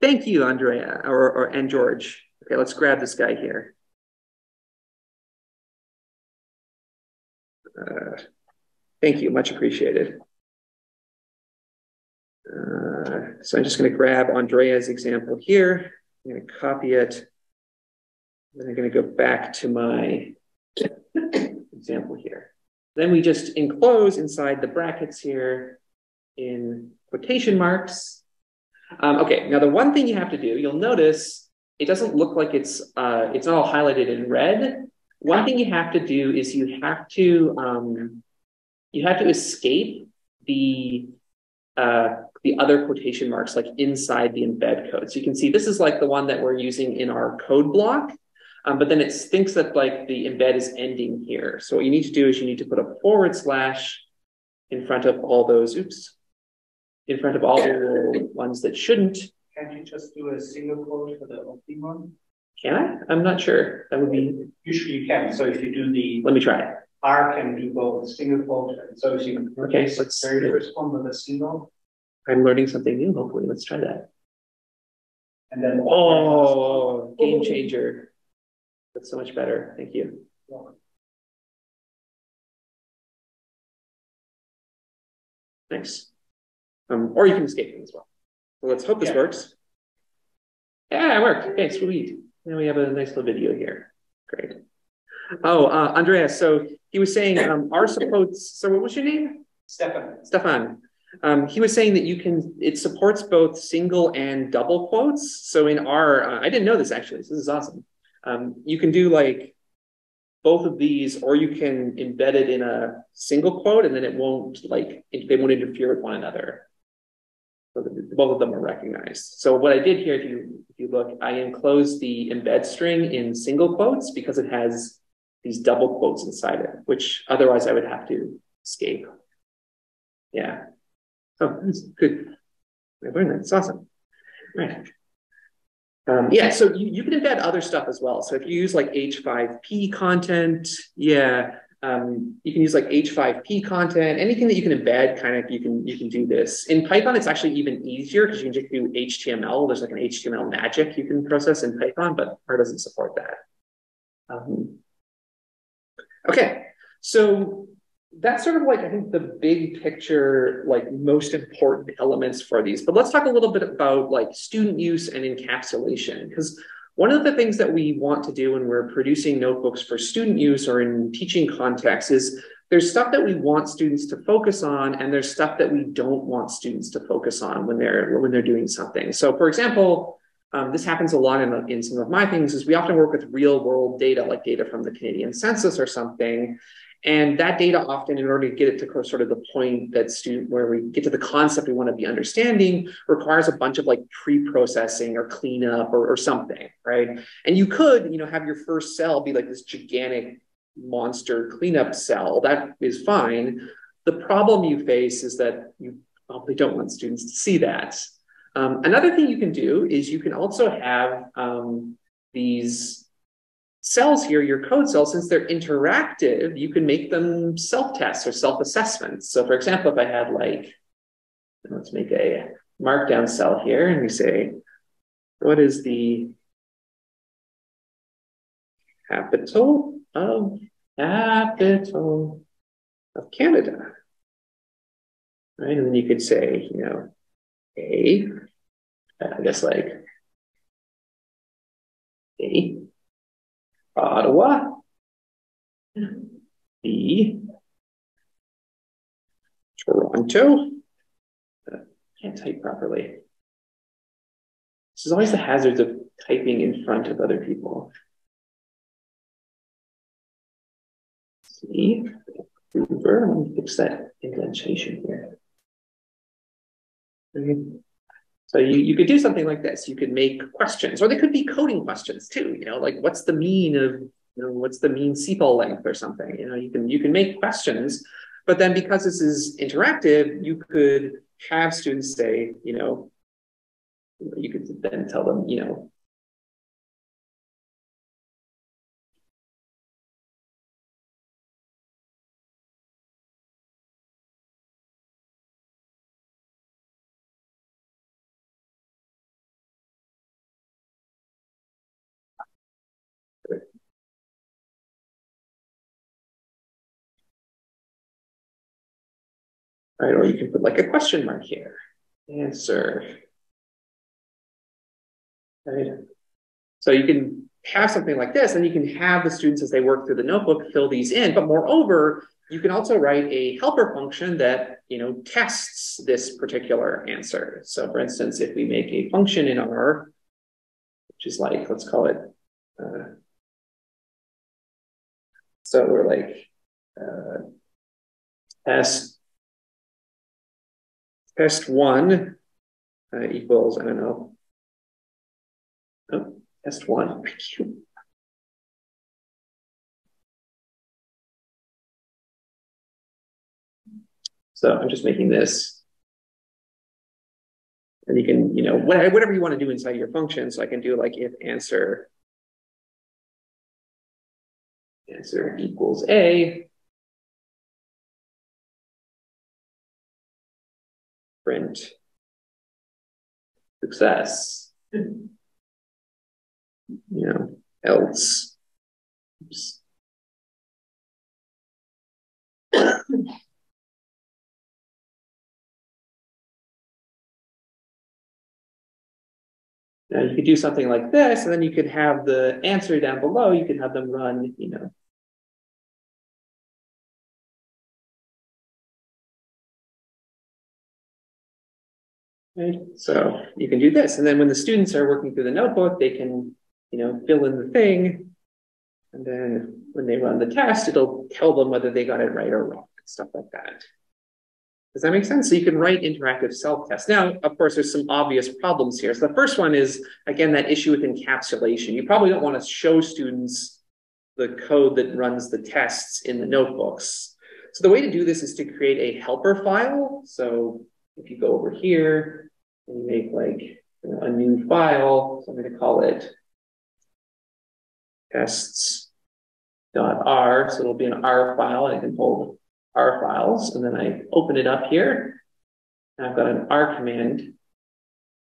Thank you, Andrea, or, or and George. Okay, let's grab this guy here. Uh, thank you, much appreciated. Uh, so I'm just going to grab Andrea's example here. I'm going to copy it. Then I'm going to go back to my example here. Then we just enclose inside the brackets here in quotation marks. Um, okay, now the one thing you have to do, you'll notice it doesn't look like it's uh, it's not all highlighted in red. One thing you have to do is you have to um, you have to escape the uh, the other quotation marks like inside the embed code. So you can see this is like the one that we're using in our code block, um, but then it thinks that like the embed is ending here. So what you need to do is you need to put a forward slash in front of all those, oops, in front of all the ones that shouldn't. Can't you just do a single quote for the opening one? Can I? I'm not sure. That would be. Usually you can. So if you do the Let me try. R can do both single quote and you Okay, so let's- very first one with a single I'm learning something new. Hopefully, let's try that. and then Oh, game changer. That's so much better. Thank you. Thanks. Um, or you can escape them as well. So let's hope this Yeah. works. Yeah, it worked. Okay, sweet. Now we have a nice little video here. Great. Oh, uh, Andreas, so he was saying um, R supports, so what was your name? Stefan. Stefan. Um, he was saying that you can, it supports both single and double quotes. So in R, uh, I didn't know this actually, so this is awesome. Um, you can do like both of these, or you can embed it in a single quote and then it won't like, they won't interfere with one another. So the, both of them are recognized. So what I did here, if you, if you look, I enclosed the embed string in single quotes because it has these double quotes inside it, which otherwise I would have to escape. Yeah. Oh, that's good. I learned that. It's awesome. Right. Um, yeah, so you, you can embed other stuff as well. So if you use like H5P content, yeah, um, you can use like H5P content, anything that you can embed, kind of you can you can do this. In Python, it's actually even easier because you can just do HTML. There's like an HTML magic you can process in Python, but R doesn't support that. Um, okay, so that's sort of like I think the big picture, like most important elements for these. But let's talk a little bit about like student use and encapsulation, because one of the things that we want to do when we're producing notebooks for student use or in teaching contexts is there's stuff that we want students to focus on, and there's stuff that we don't want students to focus on when they're when they're doing something. So, for example, um, this happens a lot in, in some of my things. Is we often work with real world data, like data from the Canadian Census or something, and that data often, in order to get it to sort of the point that student where we get to the concept we want to be understanding, requires a bunch of like pre-processing or cleanup or, or something, right? And you could, you know, have your first cell be like this gigantic monster cleanup cell. That is fine. The problem you face is that you probably don't want students to see that. Um, another thing you can do is you can also have um, these cells here, your code cells, since they're interactive, you can make them self-tests or self-assessments. So for example, if I had like, let's make a markdown cell here and we say, what is the capital of capital of Canada? Right, and then you could say, you know, A, I guess like A, Ottawa, B, Toronto. Uh, can't type properly. This is always the hazards of typing in front of other people. See, Vancouver. Let me fix that indentation here. Okay. So you, you could do something like this. You could make questions, or they could be coding questions too. You know, like what's the mean of, you know, what's the mean sepal length or something. You know, you can you can make questions, but then because this is interactive, you could have students say, you know, you could then tell them, you know, right? Or you can put like a question mark here. Answer. Right. So you can have something like this, and you can have the students as they work through the notebook fill these in. But moreover, you can also write a helper function that you know tests this particular answer. So for instance, if we make a function in R, which is like, let's call it, uh, so we're like, uh, test test one uh, equals, I don't know. Oh, test one. So I'm just making this. And you can, you know, whatever you want to do inside your function. So I can do like if answer answer equals A, print success. You know, else. Now you could do something like this, and then you could have the answer down below. You could have them run, you know, Right? So you can do this. And then when the students are working through the notebook, they can, you know, fill in the thing. And then when they run the test, it'll tell them whether they got it right or wrong, and stuff like that. Does that make sense? So you can write interactive self-tests. Now, of course, there's some obvious problems here. So the first one is, again, that issue with encapsulation. You probably don't want to show students the code that runs the tests in the notebooks. So the way to do this is to create a helper file. So if you go over here, and make like you know, a new file. So I'm going to call it tests.r. So it'll be an R file. I can hold R files. And then I open it up here. And I've got an R command.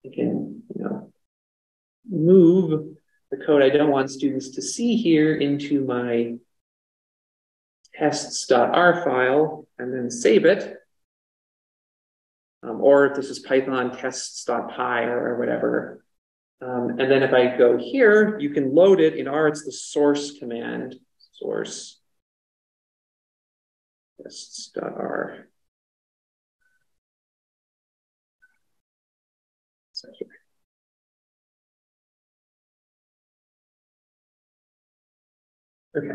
I can, you know, move the code I don't want students to see here into my tests.r file and then save it. Um, or if this is Python tests.py or, whatever. Um, and then if I go here, you can load it in R, it's the source command, source tests.r. Okay.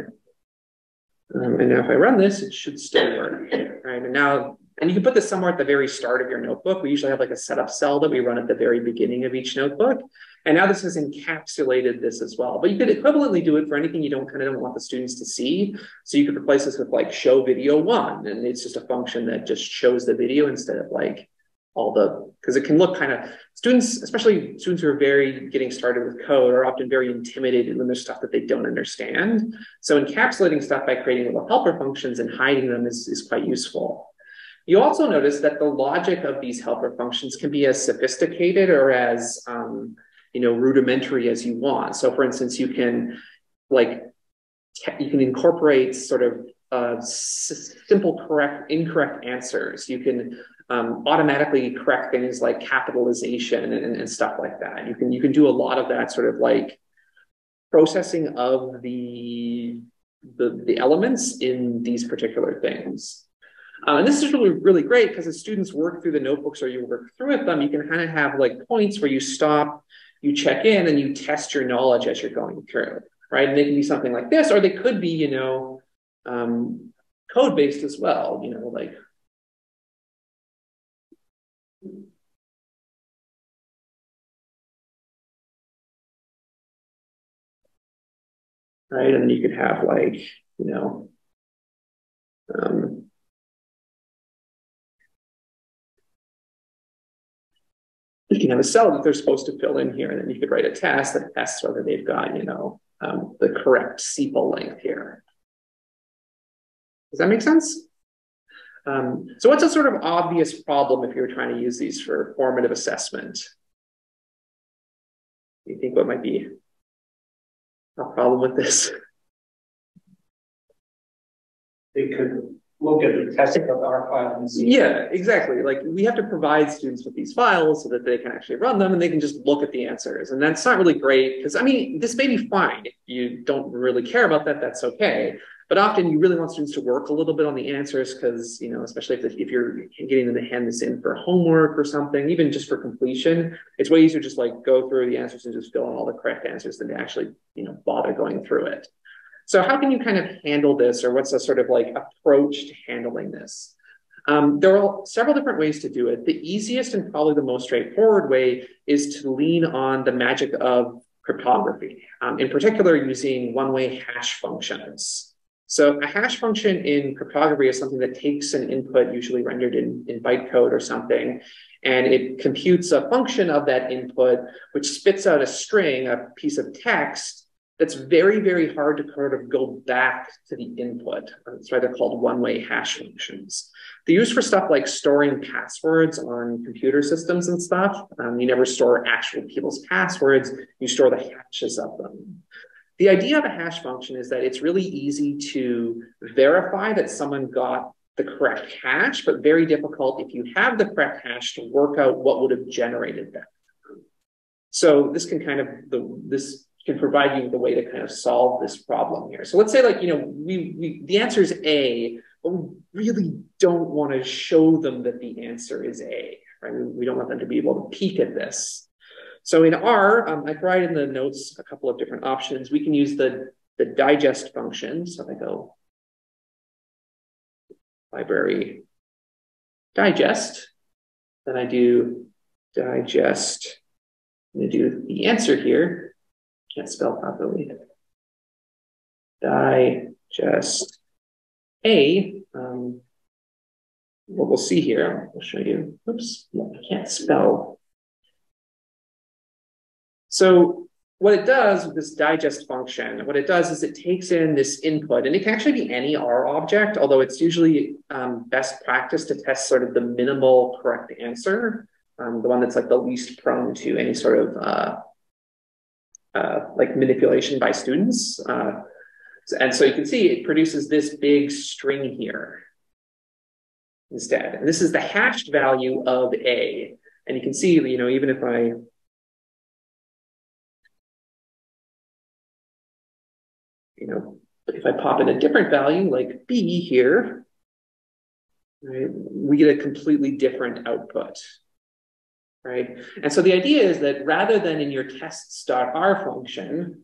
Um, and now if I run this, it should still work, right? And now and you can put this somewhere at the very start of your notebook. We usually have like a setup cell that we run at the very beginning of each notebook. And now this has encapsulated this as well. But you could equivalently do it for anything you don't kind of don't want the students to see. So you could replace this with like show video one. And it's just a function that just shows the video instead of like all the, because it can look kind of, students, especially students who are very getting started with code are often very intimidated when there's stuff that they don't understand. So encapsulating stuff by creating little helper functions and hiding them is, is quite useful. You also notice that the logic of these helper functions can be as sophisticated or as um, you know rudimentary as you want. So, for instance, you can like you can incorporate sort of uh, simple correct incorrect answers. You can um, automatically correct things like capitalization and, and stuff like that. You can you can do a lot of that sort of like processing of the the, the elements in these particular things. Uh, and this is really, really great because as students work through the notebooks or you work through with them, you can kind of have like points where you stop, you check in, and you test your knowledge as you're going through, right? And they can be something like this, or they could be, you know, um, code based as well, you know, like. Right, and then you could have like, you know, um, you can have a cell that they're supposed to fill in here, and then you could write a test that tests whether they've got, you know, um, the correct sepal length here. Does that make sense? Um, so what's a sort of obvious problem if you're trying to use these for formative assessment? You think what might be a problem with this? They could look at the test of our. Yeah, exactly. Like we have to provide students with these files so that they can actually run them and they can just look at the answers. And that's not really great because I mean, this may be fine. If you don't really care about that, that's okay. But often you really want students to work a little bit on the answers because, you know, especially if, if you're getting them to hand this in for homework or something, even just for completion, it's way easier just like go through the answers and just fill in all the correct answers than to actually, you know, bother going through it. So how can you kind of handle this or what's a sort of like approach to handling this? Um, there are several different ways to do it. The easiest and probably the most straightforward way is to lean on the magic of cryptography, um, in particular using one-way hash functions. So a hash function in cryptography is something that takes an input, usually rendered in, in bytecode or something, and it computes a function of that input, which spits out a string, a piece of text that's very, very hard to kind of go back to the input. That's why they're called one-way hash functions. They're used for stuff like storing passwords on computer systems and stuff. Um, you never store actual people's passwords, you store the hashes of them. The idea of a hash function is that it's really easy to verify that someone got the correct hash, but very difficult if you have the correct hash to work out what would have generated that. So this can kind of, the, this can provide you with a way to kind of solve this problem here. So let's say like, you know, we, we the answer is A, but we really don't want to show them that the answer is A, right? We, we don't want them to be able to peek at this. So in R, um, I provide in the notes a couple of different options. We can use the, the digest function. So I go library digest, then I do digest, I'm to do the answer here can't spell properly. Digest A. Um, what we'll see here, I'll show you. Oops, I can't spell. So what it does with this digest function, what it does is it takes in this input, and it can actually be any R object, although it's usually um, best practice to test sort of the minimal correct answer, um, the one that's like the least prone to any sort of uh, uh, like manipulation by students. Uh, and so you can see it produces this big string here instead. And this is the hashed value of A. And you can see, you know, even if I you know, if I pop in a different value like B here, right, we get a completely different output right? And so the idea is that rather than in your tests.r function,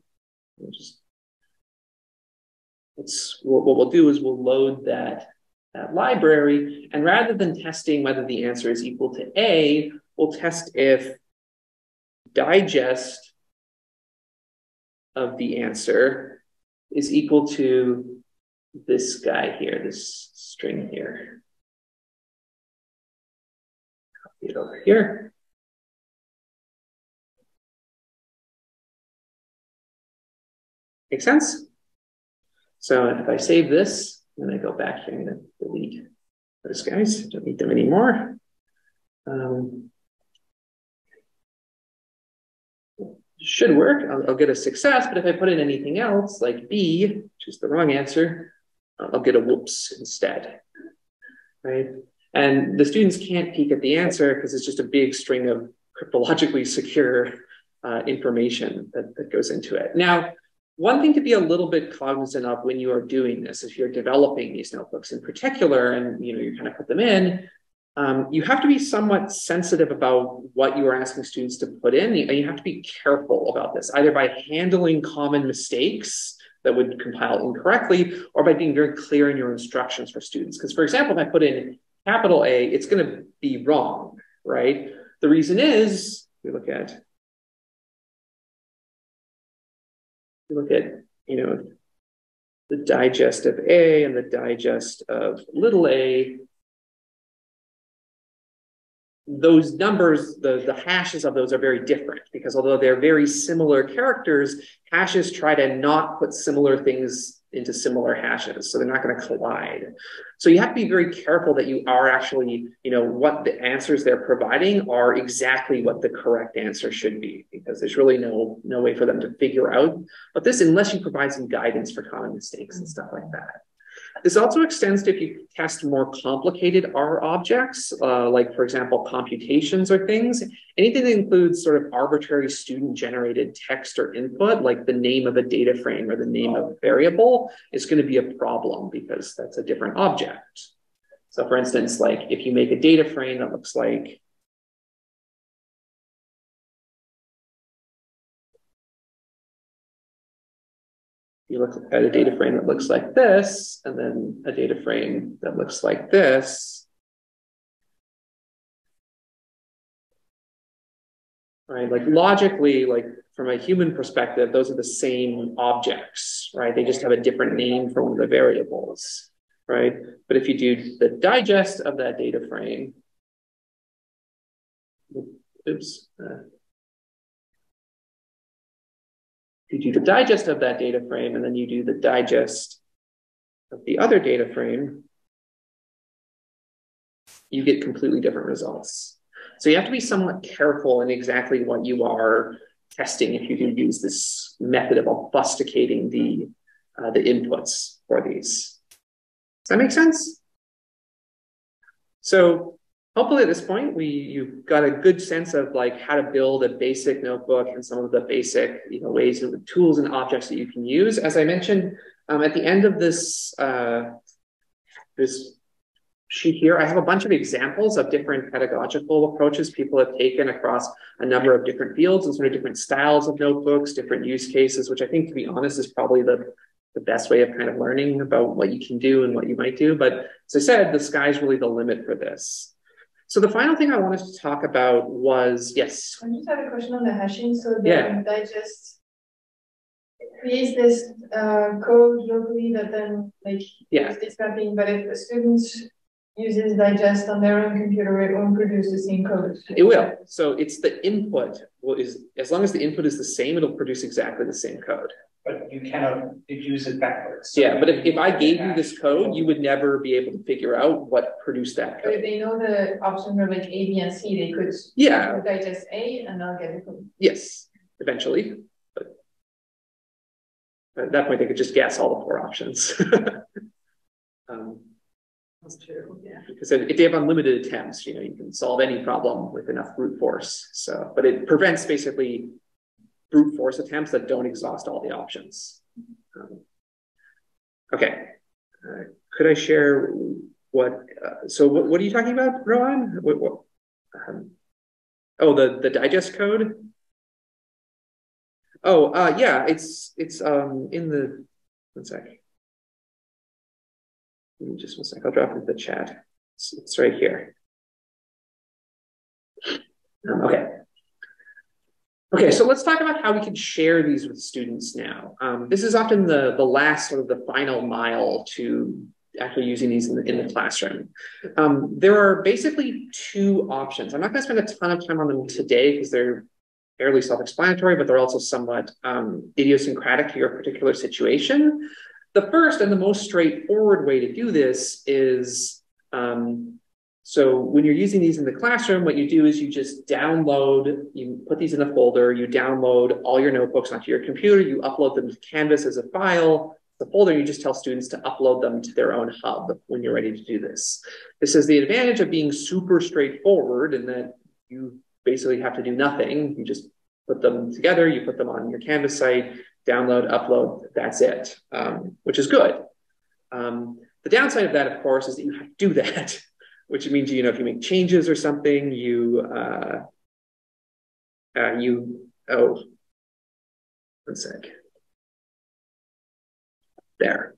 we'll just what, what we'll do is we'll load that, that library, and rather than testing whether the answer is equal to A, we'll test if digest of the answer is equal to this guy here, this string here. Copy it over here. Make sense? So if I save this, then I go back here and delete those guys, don't need them anymore. Um, should work, I'll, I'll, get a success, but if I put in anything else, like B, which is the wrong answer, I'll get a whoops instead, right? And the students can't peek at the answer because it's just a big string of cryptologically secure uh, information that, that goes into it. Now, one thing to be a little bit cognizant of when you are doing this, if you're developing these notebooks in particular, and you know you kind of put them in, um, you have to be somewhat sensitive about what you are asking students to put in. And you have to be careful about this, either by handling common mistakes that would compile incorrectly, or by being very clear in your instructions for students. Because, for example, if I put in capital A, it's going to be wrong, right? The reason is, we look at you look at, you know, the digest of A and the digest of little a, those numbers, the, the hashes of those are very different because although they're very similar characters, hashes try to not put similar things into similar hashes. So they're not going to collide. So you have to be very careful that you are actually, you know, what the answers they're providing are exactly what the correct answer should be, because there's really no, no way for them to figure out. But this, unless you provide some guidance for common mistakes and stuff like that. This also extends to if you test more complicated R objects, uh, like for example, computations or things, anything that includes sort of arbitrary student generated text or input, like the name of a data frame or the name of a variable is going to be a problem because that's a different object. So for instance, like if you make a data frame that looks like you look at a data frame that looks like this, and then a data frame that looks like this, right? Like logically, like from a human perspective, those are the same objects, right? They just have a different name for one of the variables, right? But if you do the digest of that data frame, oops, uh, you do the digest of that data frame and then you do the digest of the other data frame, you get completely different results. So you have to be somewhat careful in exactly what you are testing if you do use this method of obfuscating the, uh, the inputs for these. Does that make sense? So hopefully at this point we you've got a good sense of like how to build a basic notebook and some of the basic you know ways and tools and objects that you can use. As i mentioned um, at the end of this uh, this sheet here i have a bunch of examples of different pedagogical approaches people have taken across a number of different fields and sort of different styles of notebooks different use cases which i think to be honest is probably the the best way of kind of learning about what you can do and what you might do. But as i said the sky's really the limit for this so the final thing I wanted to talk about was yes. I just have a question on the hashing. So the yeah. digest creates this uh, code locally that then like yeah. this mapping, but if a student uses digest on their own computer, it won't produce the same code. It will. So it's the input will is as long as the input is the same, it'll produce exactly the same code but you cannot use it backwards. So yeah, but if, if I gave you this code, you would never be able to figure out what produced that code. But if they know the options are like A, B, and C, they could yeah digest A and not get it. Yes, eventually. But at that point, they could just guess all the four options. um, That's true. Yeah. Because if they have unlimited attempts, you know, you can solve any problem with enough brute force. So, but it prevents basically brute force attempts that don't exhaust all the options. Um, okay, uh, could I share what? Uh, so what, what are you talking about, Rohan? What, what, um, oh, the the digest code. Oh, uh, yeah, it's it's um in the one sec. Just one sec. I'll drop it in the chat. It's, it's right here. Um, okay. Okay, so let's talk about how we can share these with students now. Um, this is often the, the last sort of the final mile to actually using these in the, in the classroom. Um, there are basically two options. I'm not going to spend a ton of time on them today because they're fairly self-explanatory, but they're also somewhat um, idiosyncratic to your particular situation. The first and the most straightforward way to do this is um, so when you're using these in the classroom, what you do is you just download, you put these in a folder, you download all your notebooks onto your computer, you upload them to Canvas as a file, the folder, you just tell students to upload them to their own hub when you're ready to do this. This is the advantage of being super straightforward in that you basically have to do nothing. You just put them together, you put them on your Canvas site, download, upload, that's it, um, which is good. Um, the downside of that, of course, is that you have to do that which means, you know, if you make changes or something, you, uh, uh, you, oh, one sec. There.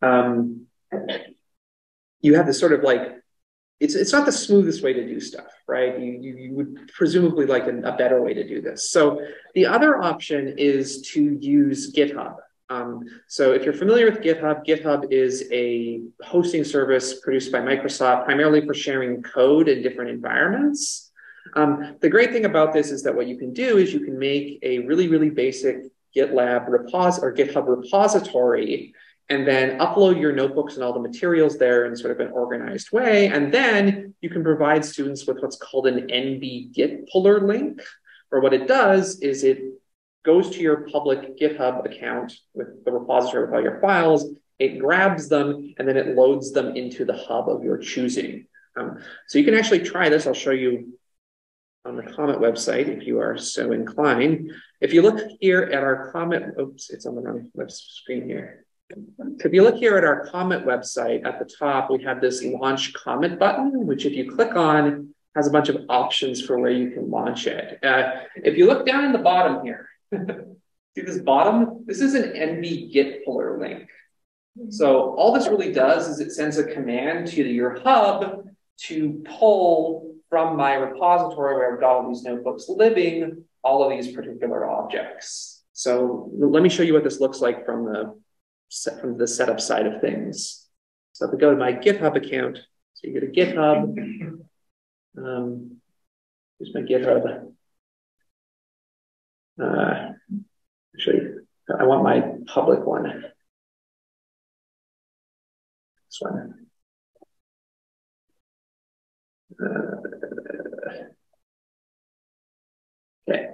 Um, you have this sort of like, it's, it's not the smoothest way to do stuff, right? You, you, you would presumably like a, a better way to do this. So the other option is to use GitHub. Um, so if you're familiar with GitHub, GitHub is a hosting service produced by Microsoft primarily for sharing code in different environments. Um, the great thing about this is that what you can do is you can make a really, really basic GitLab repos or GitHub repository and then upload your notebooks and all the materials there in sort of an organized way. And then you can provide students with what's called an NB Git puller link. Or what it does is it goes to your public GitHub account with the repository with all your files, it grabs them, and then it loads them into the hub of your choosing. Um, so you can actually try this. I'll show you on the Comet website if you are so inclined. If you look here at our Comet, oops, it's on the wrong screen here. If you look here at our Comet website at the top, we have this launch Comet button, which if you click on, has a bunch of options for where you can launch it. Uh, if you look down in the bottom here, See this bottom? This is an NB git puller link. So all this really does is it sends a command to your hub to pull from my repository where I've got all these notebooks living all of these particular objects. So let me show you what this looks like from the, from the setup side of things. So if we go to my GitHub account, so you go to GitHub, um, here's my GitHub. Uh, actually, I want my public one. This one. Uh, okay,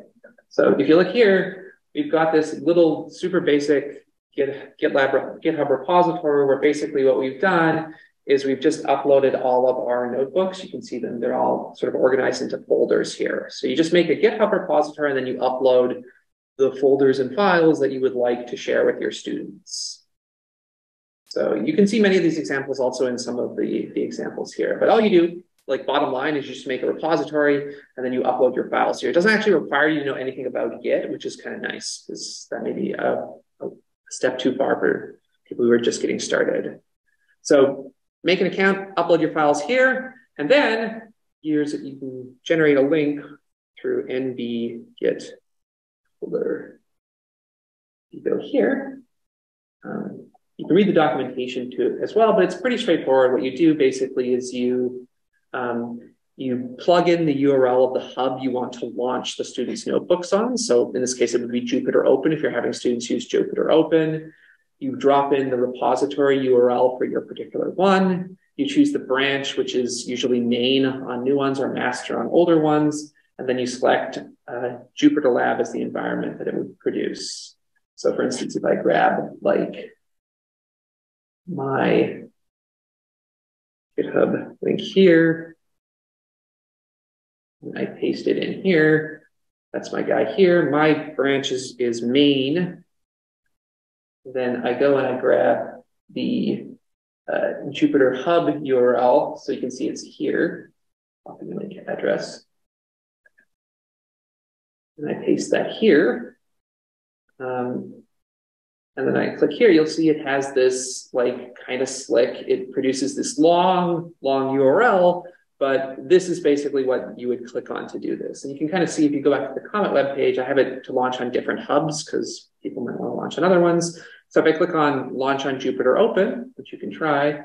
so if you look here, we've got this little super basic Git, GitLab, GitHub repository where basically what we've done is we've just uploaded all of our notebooks. You can see them, they're all sort of organized into folders here. So you just make a GitHub repository and then you upload the folders and files that you would like to share with your students. So you can see many of these examples also in some of the, the examples here, but all you do, like bottom line is you just make a repository and then you upload your files here. It doesn't actually require you to know anything about Git, which is kind of nice because that may be a, a step too far for people who are just getting started. So make an account, upload your files here, and then here's you can generate a link through nb git puller. You go here. Um, you can read the documentation to it as well, but it's pretty straightforward. What you do basically is you um, you plug in the URL of the hub you want to launch the students' notebooks on. So in this case, it would be Jupyter Open if you're having students use Jupyter Open. You drop in the repository URL for your particular one. You choose the branch, which is usually main on new ones or master on older ones. And then you select uh, Jupyter Lab as the environment that it would produce. So for instance, if I grab like my GitHub link here, I paste it in here, that's my guy here. My branch is, is main then I go and I grab the uh, Jupyter Hub URL. So you can see it's here. Copy the link address. And I paste that here. Um, and then I click here, you'll see it has this like kind of slick, it produces this long, long URL, but this is basically what you would click on to do this. And you can kind of see if you go back to the Comet web page, I have it to launch on different hubs because people might want to launch on other ones. So if I click on launch on Jupyter Open, which you can try,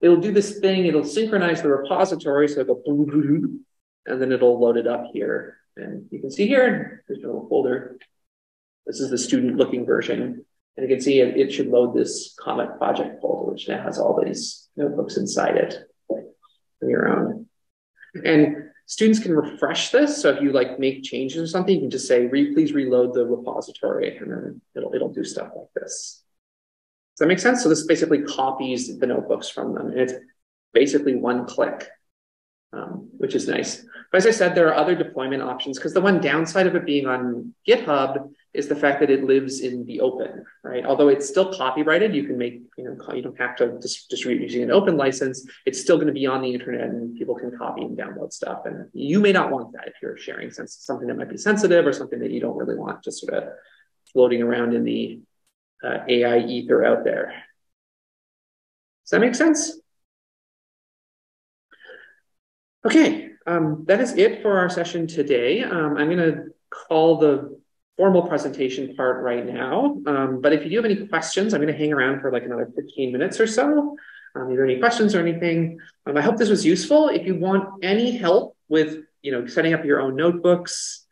it'll do this thing, it'll synchronize the repository, so it'll go and then it'll load it up here. And you can see here, there's a little folder. This is the student looking version. And you can see it, it should load this Comet project folder, which now has all these notebooks inside it your own. And students can refresh this. So if you like make changes or something, you can just say, Re please reload the repository, and then it'll, it'll do stuff like this. Does that make sense? So this basically copies the notebooks from them. And it's basically one click, um, which is nice. But as I said, there are other deployment options because the one downside of it being on GitHub is the fact that it lives in the open, right? Although it's still copyrighted, you can make, you know, you don't have to dis distribute using an open license. It's still going to be on the internet and people can copy and download stuff. And you may not want that if you're sharing something that might be sensitive or something that you don't really want just sort of floating around in the uh, AI ether out there. Does that make sense? Okay, um, that is it for our session today. Um, I'm going to call the formal presentation part right now. Um, but if you do have any questions, I'm going to hang around for like another 15 minutes or so. Um, if you have any questions or anything, um, I hope this was useful. If you want any help with, you know, setting up your own notebooks,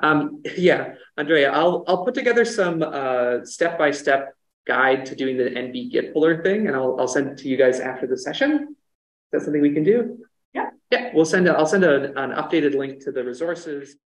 um, yeah, Andrea, I'll I'll put together some uh, step-by-step guide to doing the NB Git puller thing, and I'll I'll send it to you guys after the session. Is that something we can do? Yeah. Yeah, we'll send a, I'll send a, an updated link to the resources.